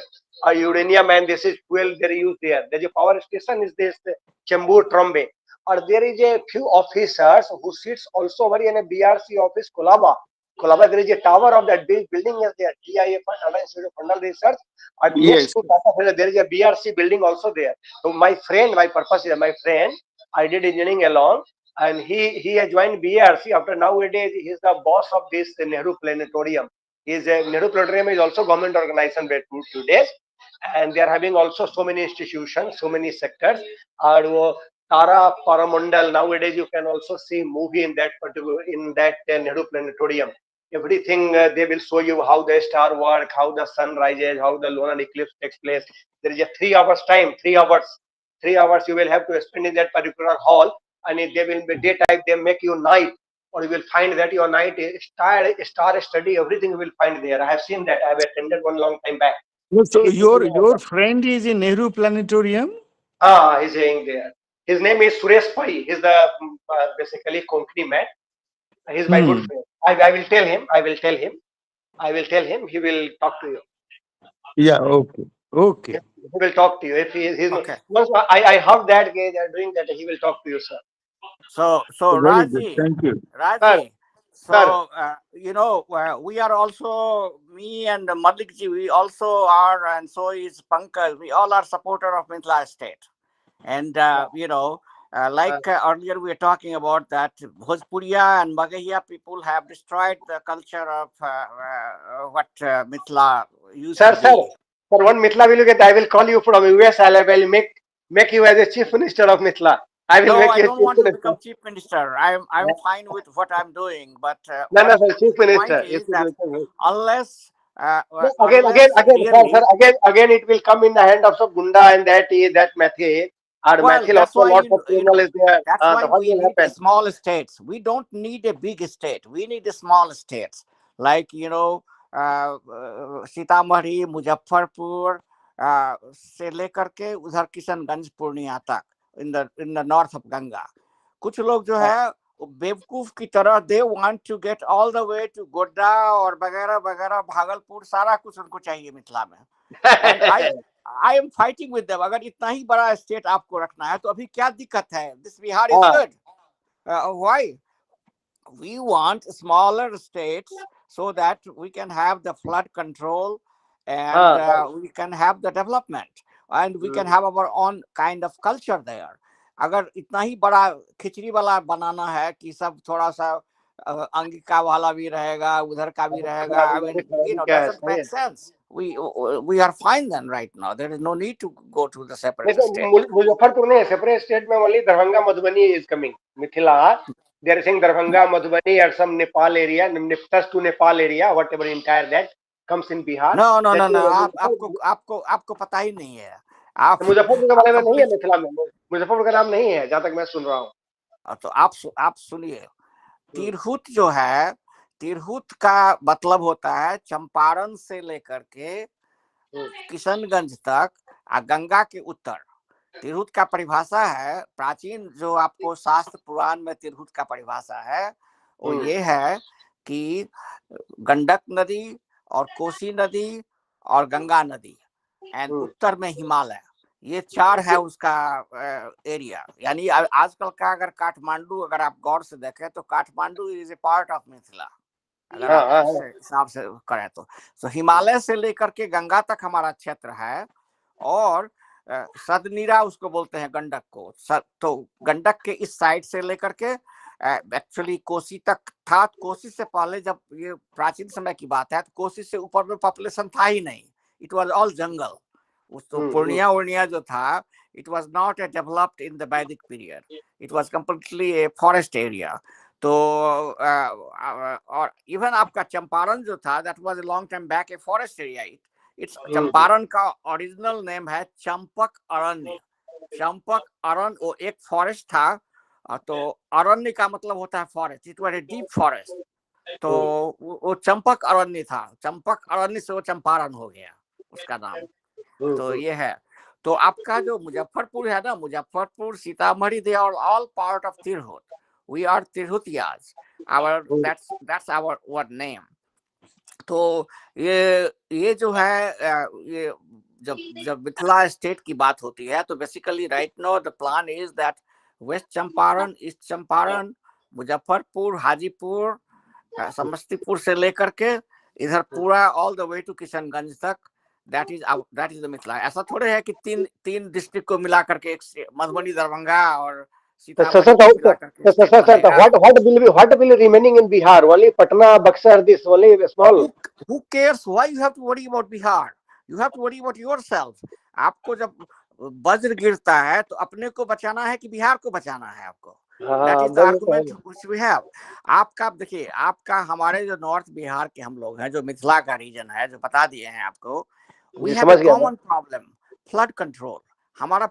uh, uranium and this is fuel they use there. There is a power station is this uh, Chembur Trombe. Or there is a few officers who sits also over in a BRC office, Kolaba. Colaba, there is a tower of that building is there. TIF, Tata Institute of Fundamental Research. And Yes. There is a BRC building also there. So my friend, my purpose is my friend, I did engineering along, and he he has joined BRC. After nowadays, he is the boss of this Nehru Planetarium. He is a Nehru Planetarium is also government organization today, and they are having also so many institutions, so many sectors. And wo Tara Paramandal nowadays you can also see movie in that particular in that uh, Nehru Planetarium. Everything uh, they will show you how the star work, how the sun rises, how the lunar eclipse takes place. There is a three hours time, three hours. Three hours you will have to spend in that particular hall and if they will be daytime they make you night or you will find that your night is star star study everything you will find there. I have seen that. I have attended one long time back. So is your your friend is in Nehru Planetarium. ah he's saying there. His name is suresh pai. He's the mm, uh, basically Konkani man he's my good Hmm. friend I, I will tell him i will tell him i will tell him he will talk to you Yeah. Okay. Okay. he will talk to you if he is he's Okay. once i i heard that guy they are doing that he will talk to you sir So, so Very. Raji, Thank you. Raji. So, Sir. uh, you know, uh, we are also, me and Mallikji, we also are, and so is Pankaj, we all are supporter of Mithila State. And, uh, you know, uh, like uh, earlier we were talking about that Bhojpuria and Magahiya people have destroyed the culture of uh, uh, what uh, Mithila used Sir, to sir, for one Mithila will get, I will call you from US, I will make make you as a chief minister of Mithila. I will No, make I you don't chief want to minister. become chief minister. I'm I'm fine with what I'm doing, but uh, No, no, sir, chief minister. is that unless uh, No, again, again, again, sir, sir, again, again, it will come in the hand of some gunda and that eh, that Mathi. Or Well, Mathil also why lots you- of criminal is there. That's Uh, why what we need happen? small states. We don't need a big state. We need a small states like you know uh, uh, Sitamarhi Muzaffarpur uh, से लेकर के उधर किशनगंज पूर्णिया तक in the in the north of Ganga कुछ लोग जो है बेवकूफ़ की तरह they want to get all the way to Godda और वगैरह वगैरह भागलपुर सारा कुछ उनको चाहिए मिथिला में आई एम फाइटिंग विद अगर इतना ही बड़ा स्टेट आपको रखना है तो अभी क्या दिक्कत है? This Bihar is good why we want smaller states so that we can have the flood control and we can have the development and we can have our own kind of culture there अगर इतना ही बड़ा खिचड़ी वाला बनाना है कि सब थोड़ा सा uh, Angika वाला भी रहेगा उधर का भी रहेगा I mean you know that's make है। we we are fine then right now there is no need to go to the separate state Muzaffarpur नहीं सेपरेट स्टेट में only Darbhanga Madhubani is coming Mithila they are saying Darbhanga Madhubani or some Nepal area touch to Nepal area whatever entire that comes in Bihar no no no no आप आपको आपको आपको पता ही नहीं है आप मुजफ्फरपुर के बारे में नहीं है मिथिला में मुजफ्फरपुर का नाम नहीं है जहाँ तक मैं सुन रहा हूँ तो आप सु- आप सुनिए तिरहुत जो है तिरहुत का मतलब होता है चंपारण से लेकर के हम्म, किशनगंज तक आ गंगा के उत्तर। तिरहुत का परिभाषा है प्राचीन जो आपको शास्त्र पुराण में तिरहुत का परिभाषा है वो हम्म, ये है कि गंडक नदी और कोसी नदी और गंगा नदी एंड हम्म, उत्तर में हिमालय ये चार है उसका एरिया। यानी आजकल का अगर काठमांडू अगर आप गौर से देखें तो Kathmandu is a part of Mithila अगर हाँ आप हाँ हाँ। हिसाब से करें तो। तो हिमालय से लेकर के गंगा तक हमारा क्षेत्र है और सदनीरा उसको बोलते हैं गंडक को। स- तो गंडक के इस साइड से लेकर के एक्चुअली कोसी तक था कोसी से पहले जब ये प्राचीन समय की बात है तो कोसी से ऊपर में पॉपुलेशन था ही नहीं। इट वाज ऑल जंगल उस तो हम्म, हम्म, पूर्णिया उर्णिया जो था it was not a developed in the Vedic period it was completely a forest area तो अ, अ, और इवन आपका चंपारण जो था that was a long time back a forest area it's hmm, Champaran का ओरिजिनल नेम है चंपक अरण्य। चंपक अरण्य वो एक forest था तो अरण्य का मतलब होता है forest it was a deep forest तो हम्म, वो चंपक अरण्य था चंपक अरण्य से वो चंपारण हो गया उसका नाम। तो ये है तो आपका जो मुजफ्फरपुर है ना Muzaffarpur Sitamarhi they are all part of Tirhut we are Tirhutiyas our hmm, that's that's our were name तो ये ये जो है ये जब जब मिथिला स्टेट की बात होती है तो basically right no the plan is that West Champaran East Champaran Muzaffarpur Hajipur Samastipur से लेकर के इधर पूरा all the way to Kishanganj तक that is that is the Mithila. ऐसा थोड़े है कि तीन तीन डिस्ट्रिक्ट को मिला करके एक मधुबनी दरभंगा और आपको जब वज्र गिरता है तो अपने को बचाना है कि बिहार को बचाना है आपको? आपका देखिए आपका हमारे जो नॉर्थ बिहार के हम लोग है जो मिथिला का रीजन है जो बता दिए है आपको फ्लड कंट्रोल हमारा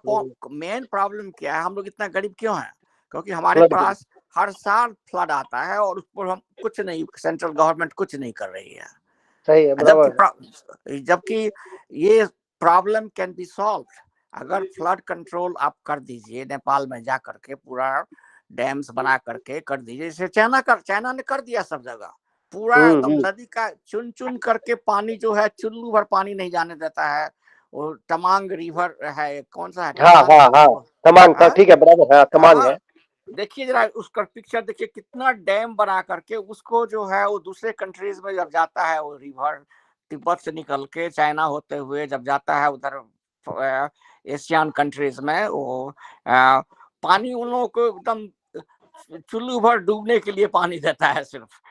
मेन प्रॉब्लम क्या है? हम लोग इतना गरीब क्यों हैं? क्योंकि हमारे पास हर साल फ्लड आता है और उस पर हम कुछ नहीं सेंट्रल गवर्नमेंट कुछ नहीं कर रही है। सही है जबकि ये प्रॉब्लम कैन बी सॉल्व अगर फ्लड कंट्रोल आप कर दीजिए नेपाल में जा करके पूरा डैम्स बना करके कर दीजिए जैसे चाइना कर चाइना ने कर दिया सब जगह। पूरा हम्म एकदम हम्म। नदी का चुन चुन करके पानी जो है चुल्लू भर पानी नहीं जाने देता है। तमांग रिवर है कौन सा है? हाँ हाँ हाँ तमांग हाँ? ठीक है बराबर हाँ तमांग हाँ है। देखिए जरा उसका पिक्चर देखिए कितना डैम बना करके उसको जो है वो दूसरे कंट्रीज़ में जब जाता है वो रिवर तिब्बत से निकल के चाइना होते हुए जब जाता है उधर एशियन कंट्रीज़ में वो पानी उन लोगों को एकदम चुल्लू भर डूबने के लिए पानी देता है सिर्फ़।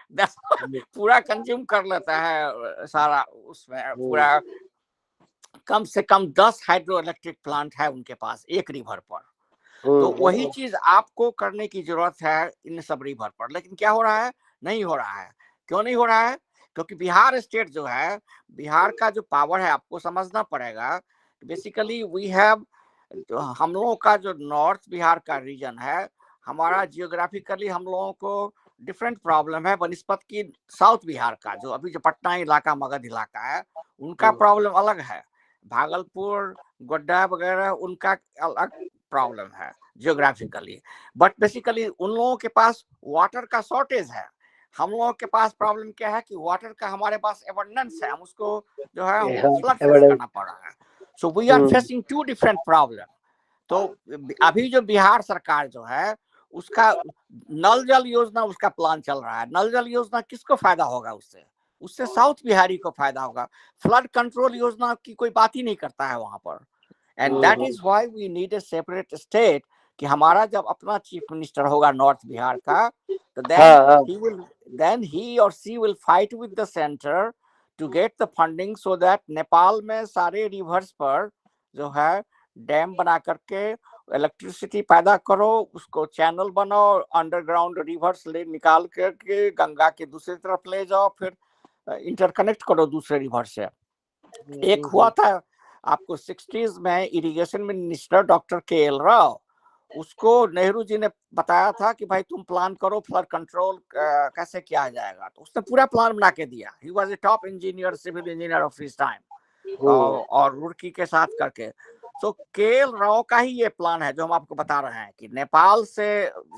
पूरा कंज्यूम कर लेता है सारा उसमें पूरा कम से कम दस हाइड्रो इलेक्ट्रिक प्लांट है उनके पास एक रिवर पर। तो हम्म, वही हम्म, चीज़ आपको करने की ज़रूरत है इन सब रिवर पर। लेकिन क्या हो रहा है? नहीं हो रहा है। क्यों नहीं हो रहा है? क्योंकि बिहार स्टेट जो है बिहार का जो पावर है आपको समझना पड़ेगा बेसिकली वी हैव हम लोगों का जो नॉर्थ बिहार का रीजन है हमारा जियोग्राफिकली हम लोगों को डिफरेंट प्रॉब्लम है बनस्पत की साउथ बिहार का जो अभी जो पटना इलाका मगध इलाका है उनका हम्म, प्रॉब्लम अलग है। भागलपुर गोड्डा वगैरह उनका अलग प्रॉब्लम है जियोग्राफिकली बट बेसिकली उन लोगों के पास वाटर का शॉर्टेज है। हम लोगों के पास प्रॉब्लम क्या है कि वाटर का हमारे पास एबंडेंस है। हम उसको जो है फ्लड करना पड़ रहा है। So we are facing two different problem तो अभी जो बिहार सरकार जो है उसका नल जल योजना उसका प्लान चल रहा है। नल जल योजना किसको फ़ायदा होगा उससे? उससे साउथ बिहारी को फ़ायदा होगा। फ्लड कंट्रोल योजना की कोई बात ही नहीं करता है वहाँ पर। And hmm, that hmm, is why we need a separate state कि हमारा जब अपना चीफ मिनिस्टर होगा नॉर्थ बिहार का तो (laughs) देन हाँ हाँ। will then he or she will fight with the center to get the funding so that Nepal में सारे रिवर्स पर जो है डैम बना करके इलेक्ट्रिसिटी पैदा करो उसको चैनल बनाओ अंडरग्राउंड रिवर्स ले निकाल करके गंगा के दूसरी तरफ़ ले जाओ फिर इंटरकनेक्ट करो दूसरे रिवर से। एक हुआ था आपको सिक्सटीज में irrigation minister doctor K L Rao उसको नेहरू जी ने बताया था कि भाई तुम प्लान करो फ्लड कंट्रोल कैसे किया जाएगा। तो उसने पूरा प्लान बना के दिया। He was a top engineer civil engineer of his time और, और रुड़की के साथ करके। तो के एल राव का ही ये प्लान है जो हम आपको बता रहे हैं कि नेपाल से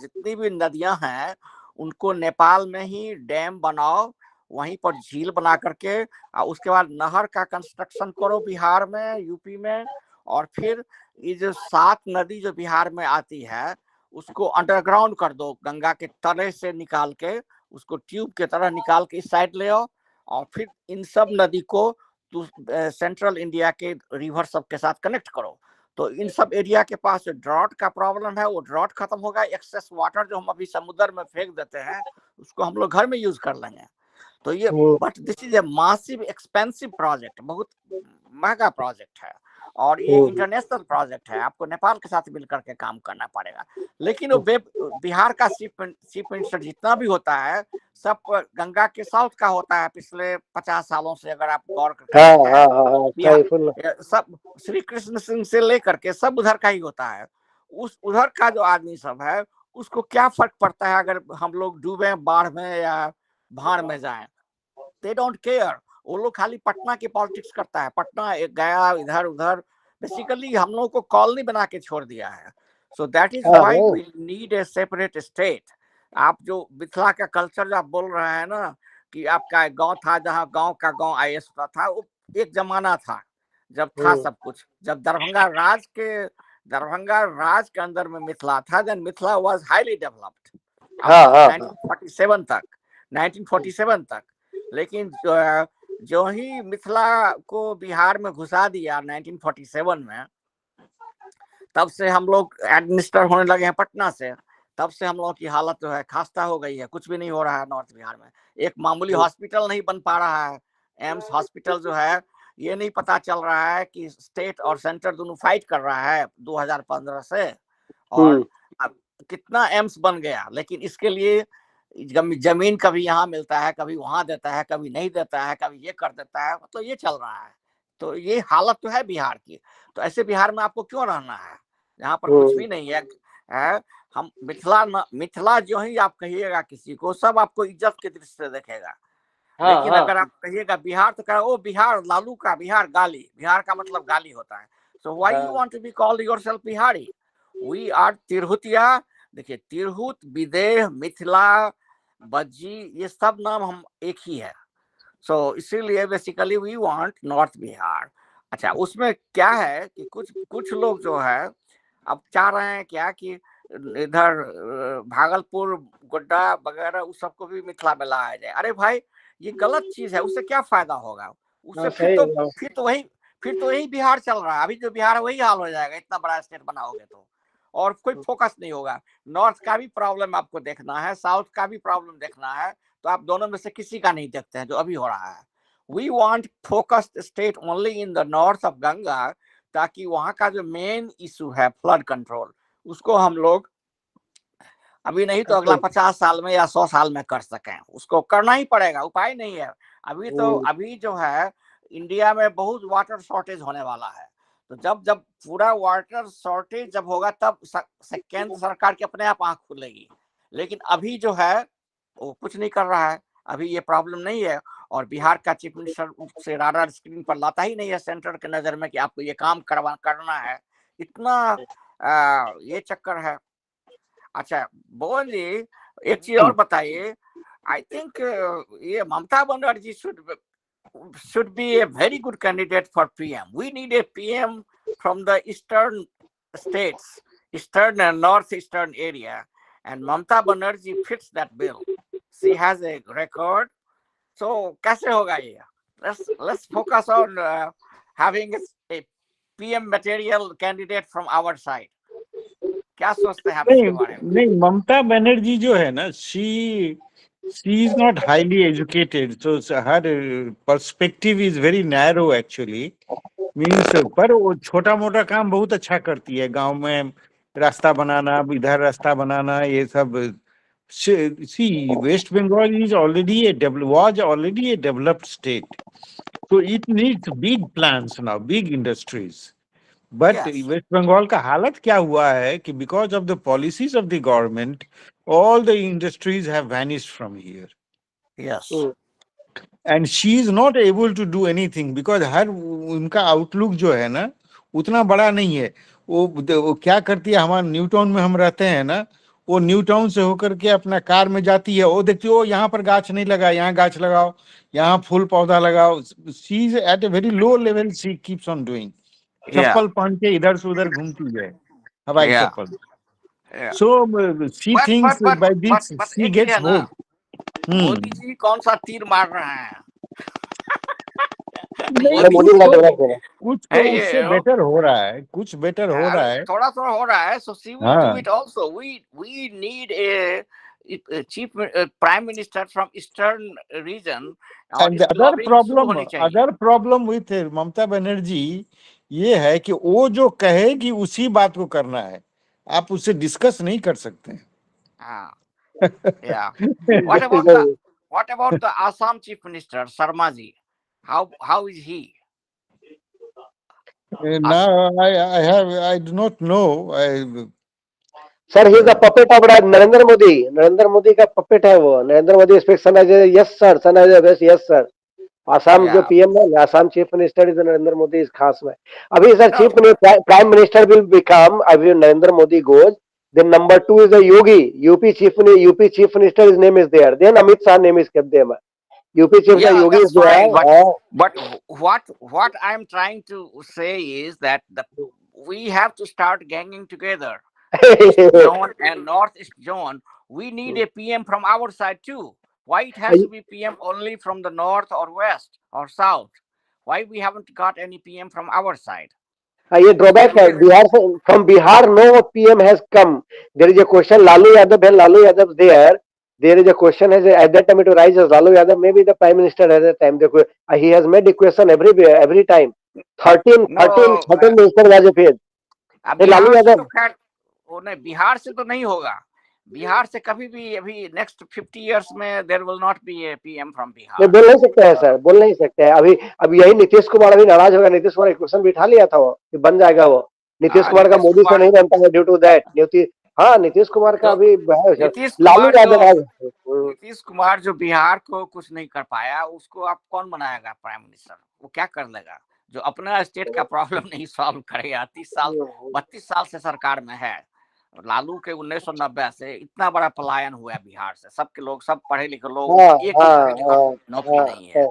जितनी भी नदियाँ हैं उनको नेपाल में ही डैम बनाओ वहीं पर झील बना करके उसके बाद नहर का कंस्ट्रक्शन करो बिहार में यूपी में, और फिर ये जो सात नदी जो बिहार में आती है, उसको अंडरग्राउंड कर दो, गंगा के तले से निकाल के, उसको ट्यूब के तरह निकाल के इस साइड ले आओ, और फिर इन सब नदी को सेंट्रल इंडिया के रिवर सब के साथ कनेक्ट करो। तो इन सब एरिया के पास जो ड्रॉट का प्रॉब्लम है, वो ड्रॉट खत्म होगा एक्सेस वाटर जो हम अभी समुद्र में फेंक देते हैं, उसको हम लोग घर में यूज़ कर लेंगे। तो ये but this is a massive expensive project बहुत महँगा प्रोजेक्ट है और ये इंटरनेशनल प्रोजेक्ट है आपको नेपाल के साथ मिलकर के काम करना पड़ेगा। लेकिन वो बिहार का चीफ चीफ मिनिस्टर जितना भी होता है सब गंगा के साउथ का होता है पिछले पचास सालों से अगर आप गौर करते सब श्री कृष्ण सिंह से लेकर के सब उधर का ही होता है। उस उधर का जो आदमी सब है उसको क्या फ़र्क पड़ता है अगर हम लोग डूबे बाढ़ में या भाड़ में जाए? दे डोंट केयर वो लोग खाली पटना की पॉलिटिक्स करता है। पटना एक गया इधर उधर। बेसिकली हम लोग को कॉलोनी बना के छोड़ दिया है। So that is why we. Need a separate state आप जो मिथिला का कल्चर जो आप बोल रहे हैं ना कि आपका गाँव था जहाँ गाँव का गाँव आई होता था वो एक जमाना था। जब था सब कुछ। जब दरभंगा राज के दरभंगा राज के अंदर में मिथिला था then Mithila was highly developed 1947 तक। 1947 तक। लेकिन जो जो ही मिथिला को बिहार में घुसा दिया 1947 में तब से हम लोग एडमिनिस्टर होने लगे हैं पटना से। तब से हम लोगों की हालत जो है खास्ता हो गई है। कुछ भी नहीं हो रहा है नॉर्थ बिहार में। एक मामूली हॉस्पिटल नहीं बन पा रहा है। एम्स हॉस्पिटल जो है ये नहीं पता चल रहा है कि स्टेट और सेंटर दोनों फाइट कर रहा है 2015 से। और कितना एम्स बन गया। लेकिन इसके लिए ज़मीन कभी यहाँ मिलता है कभी वहाँ देता है कभी नहीं देता है कभी ये कर देता है मतलब ये चल रहा है। तो ये हालत तो है बिहार की तो ऐसे बिहार में आपको क्यों रहना है? जहाँ पर कुछ भी नहीं है, है? हम मिथिला न, मिथिला जो ही आप कहिएगा किसी को सब आपको इज़्ज़त के दृष्टि से देखेगा। हाँ, लेकिन हाँ, अगर आप कहिएगा बिहार तो कह ओ बिहार लालू का बिहार गाली। बिहार का मतलब गाली होता है। So why you want to be called yourself Bihari? We are Tirhutia देखिए तिरहुत विदेह मिथिला बज्जी ये सब नाम हम एक ही है। सो so, इसीलिए basically we want north Bihar अच्छा उसमें क्या है कि कुछ कुछ लोग जो है अब चाह रहे हैं क्या कि इधर भागलपुर गोड्डा वगैरह उस सबको भी मिथिला में लाया जाए। अरे भाई ये गलत चीज़ है उससे क्या फ़ायदा होगा? उससे फिर तो फिर तो वही फिर तो यही बिहार चल रहा है। अभी जो बिहार है वही हाल हो जाएगा इतना बड़ा स्टेट बनाओगे तो। और कोई फोकस नहीं होगा। नॉर्थ का भी प्रॉब्लम आपको देखना है साउथ का भी प्रॉब्लम देखना है तो आप दोनों में से किसी का नहीं देखते हैं जो अभी हो रहा है। We want focused state only in the north of Ganga ताकि वहाँ का जो मेन इशू है फ्लड कंट्रोल उसको हम लोग अभी नहीं तो अगला पचास साल में या सौ साल में कर सकें। उसको करना ही पड़ेगा उपाय नहीं है। अभी तो अभी जो है इंडिया में बहुत वाटर शॉर्टेज होने वाला है। तो जब जब पूरा वाटर शॉर्टेज जब होगा तब केंद्र सरकार की अपने आप आँख खुलेगी। लेकिन अभी जो है वो कुछ नहीं कर रहा है। अभी ये प्रॉब्लम नहीं है और बिहार का चीफ मिनिस्टर से राडार स्क्रीन पर लाता ही नहीं है सेंटर के नज़र में कि आपको ये काम करवा करना है। इतना आ, ये चक्कर है। अच्छा बोन जी एक चीज़ और बताइए। आई थिंक ये Mamata Banerjee should should be a very good candidate for PM. We need a PM from the eastern states, eastern and northeastern area. And Mamta Banerjee fits that bill. She has a record. So, kaise hoga ye? Let's let's focus on uh, having a PM material candidate from our side. क्या सोचते हैं आप नहीं, नहीं ममता बनर्जी जो है ना she she is not highly educated so her perspective is very narrow actually means पर वो छोटा मोटा काम बहुत अच्छा करती है गांव में रास्ता बनाना इधर रास्ता बनाना ये सब see west bengal is already a was already a developed state So it needs big plans now, big industries. But West Bengal का हालत क्या हुआ है कि because of the policies of the government all the industries have vanish from here yes and she is not able to do anything because her उनका outlook जो है ना उतना बड़ा नहीं है। वो, वो क्या करती है हमारे न्यू टाउन में हम रहते हैं ना वो न्यू टाउन से होकर के अपना कार में जाती है। वो देखती है यहाँ पर गाछ नहीं लगा यहाँ गाछ लगाओ यहाँ फूल पौधा लगाओ। She is at a very low level she keeps on doing चप्पल पहन के इधर से उधर घूमती है। हवाई चप्पल so she thinks by this she gets hope Modi ji कौन सा तीर मार रहा तो- तो है? कुछ उससे बेटर हो रहा है कुछ बेटर हो रहा है। थोड़ा थोड़ा हो रहा है so see we do it also we we need a chief uh, prime minister from eastern region शुरू प्रॉब्लम होनी चाहिए other problem with Mamata Banerjee ये है कि वो जो कहेगी उसी बात को करना है आप उससे डिस्कस नहीं कर सकते हैं हाँ yeah what about the what about the Assam chief minister Sharma ji how how is he Uh, now I, I have I do not know I, sir he is the puppet Narendra Modi Narendra Modi का puppet है वो Narendra Modi speak sanitiser yes sir sanitiser yes sir Assam जो PM है Assam chief minister is Narendra Modi is खास में अभी sir chief prime minister will become अभी Narendra Modi goes then number two is Yogi UP chief UP chief minister is name is there then Amit Shah name is cap them UP chief का योगी जो है but what what I am trying to से is that we have to start ganging together zone (laughs) and northeast zone, we need a PM from our side too. Why it has to be PM only from the north or west or south? Why we haven't got any PM from our side? हाँ, ये drawback है बिहार से from Bihar no PM has come there is a question Lalu Yadav है Lalu Yadav there there is a question has at that time it arises lalu yadav maybe the prime minister at that time the, que- uh, he has made equation everywhere every time 13 No, 13 13 minister was appeared अब ये तो वो नहीं बिहार से तो नहीं होगा। बिहार से कभी भी अभी नेक्स्ट 50 इयर्स में there will not be a PM from ये बिहार बोल नहीं सकते हैं सर बोल नहीं सकते हैं। अभी अब यही नीतीश कुमार अभी नाराज़ होगा नीतीश कुमार इक्वेशन बिठा लिया था वो कि बन जाएगा वो। नीतीश हाँ, कुमार का मोदी से नहीं बनता है ड्यू टू दैट नीतीश हाँ नीतीश कुमार का तो अभी। नीतीश लालू यादव जो हम्म, नीतीश कुमार जो बिहार को कुछ नहीं कर पाया उसको आप कौन बनाएगा प्राइम मिनिस्टर वो क्या कर लेगा? जो अपना स्टेट का प्रॉब्लम नहीं सॉल्व करेगा तीस साल बत्तीस साल से सरकार में है। लालू के उन्नीस सौ नब्बे से इतना बड़ा पलायन हुआ है बिहार से। सबके लोग सब पढ़े लिखे लोग हाँ, एक ही हाँ, हाँ, नौकरी हाँ, नहीं है।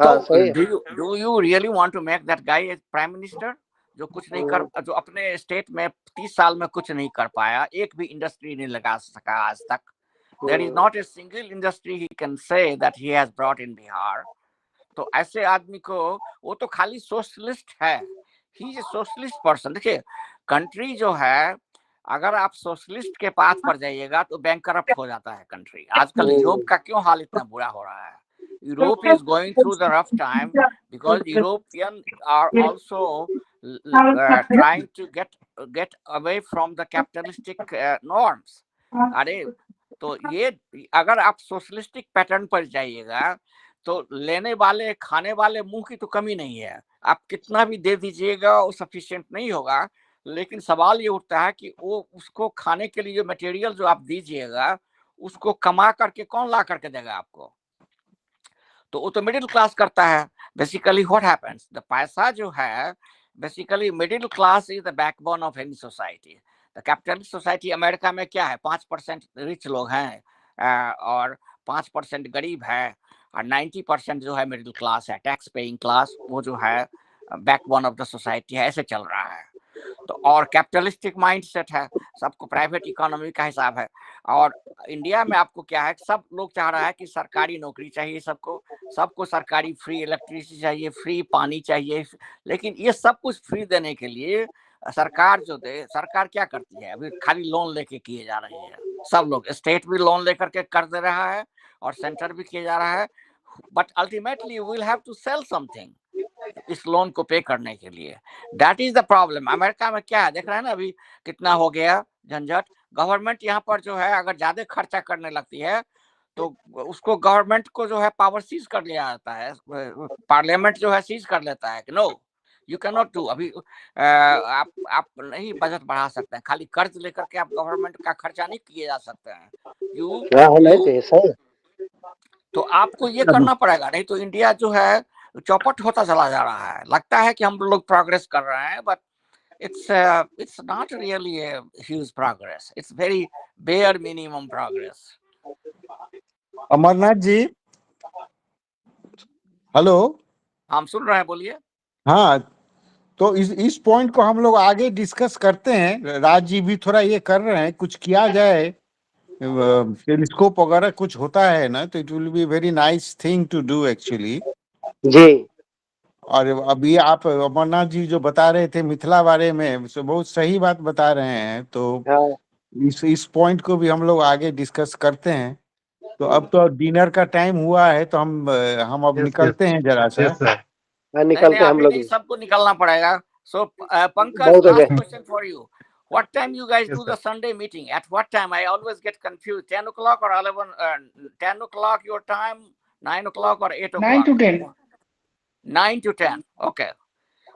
हाँ है। Do you really want to make that guy as prime minister जो कुछ नहीं कर जो अपने स्टेट में तीस साल में कुछ नहीं कर पाया एक भी इंडस्ट्री नहीं लगा सका आज तक? There is not a single industry he can say that he has brought in Bihar. तो ऐसे आदमी को वो तो खाली सोशलिस्ट है। ही इज़ सोशलिस्ट पर्सन देखिए कंट्री जो है अगर आप सोशलिस्ट के पाथ पर जाइएगा तो बैंक हो जाता है कंट्री आजकल। यूरोप का क्यों हाल इतना बुरा हो रहा है Europe is going through the rough time because European are also l- l- uh, trying to get get away from the capitalistic uh, norms. अरे तो ये अगर आप सोशलिस्टिक पैटर्न पर जाइएगा तो लेने वाले खाने वाले मुँह की तो कमी नहीं है आप कितना भी दे दीजिएगा वो सफिशिएंट नहीं होगा लेकिन सवाल ये उठता है कि वो उसको खाने के लिए मटेरियल जो आप दीजिएगा, उसको कमा करके कौन ला करके देगा आपको? तो वो तो मिडिल क्लास करता है। बेसिकली व्हाट हैपेंस द पैसा जो है basically middle class is the backbone of any society the capitalist society America में क्या है? पाँच परसेंट रिच लोग हैं और पाँच परसेंट गरीब है, और नाइन्टी परसेंट जो है मिडिल क्लास है। टैक्स पेइंग क्लास वो जो है बैकबोन ऑफ़ द सोसाइटी है। ऐसे चल रहा है। तो और कैपिटलिस्टिक माइंडसेट है, सबको प्राइवेट इकोनॉमी का हिसाब है। और इंडिया में आपको क्या है, सब लोग चाह रहा है कि सरकारी नौकरी चाहिए सबको सबको सरकारी फ्री इलेक्ट्रिसिटी चाहिए फ्री पानी चाहिए, लेकिन ये सब कुछ फ्री देने के लिए सरकार जो दे, सरकार क्या करती है, अभी खाली लोन लेके किए जा रहे हैं। सब लोग स्टेट भी लोन लेकर के कर दे रहा है और सेंटर भी किया जा रहा है but ultimately will have to sell something इस लोन को पे करने के लिए। That is the problem America में क्या है? देख रहे हैं ना अभी कितना हो गया झंझट। गवर्नमेंट यहाँ पर जो है अगर ज़्यादा खर्चा करने लगती है तो उसको गवर्नमेंट को जो है पावर सीज कर लिया जाता है। पार्लियामेंट जो है सीज कर लेता है कि no you can not do अभी अ, आप आप नहीं बजट बढ़ा सकते हैं। खाली कर्ज लेकर के आप गवर्नमेंट का खर्चा नहीं किए जा सकते हैं। यू यू तो तो आपको ये करना पड़ेगा। नहीं तो इंडिया जो है चौपट होता चला जा रहा है। लगता है कि हम लोग प्रोग्रेस कर रहे हैं but it's uh, it's not really a huge progress. It's very bare minimum progress. Amarnath ji. Hello. हम सुन रहे हैं बोलिए। हाँ तो इस इस पॉइंट को हम लोग आगे डिस्कस करते हैं। राज जी भी थोड़ा ये कर रहे हैं कुछ किया जाए टेलीस्कोप वगैरह कुछ होता है ना तो it will be very nice thing to do actually जी। और अभी आप अमरनाथ जी जो बता रहे थे मिथिला बारे में बहुत सही बात बता रहे हैं तो हाँ। इस इस पॉइंट को भी हम लोग आगे डिस्कस करते हैं। तो अब तो डिनर का टाइम हुआ है तो हम हम अब Yes, निकलते हैं जरा सा। Yes, sir. हाँ, निकलते हम लोग सबको निकलना पड़ेगा। So Pankaj question for you what time you guys Yes, do the sunday meeting? At what time? I always get confused. 10 o'clock or 11 uh, 10 o'clock your time? 9 o'clock or 8 o'clock? 9 to 10. 9 to 10. Okay.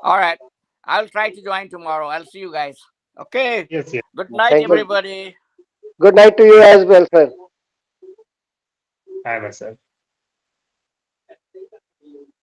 All right. I'll try to join tomorrow. I'll see you guys. Okay. Yes, yes. Good night, Thank everybody. You. Good night to you as well, sir. Bye, myself.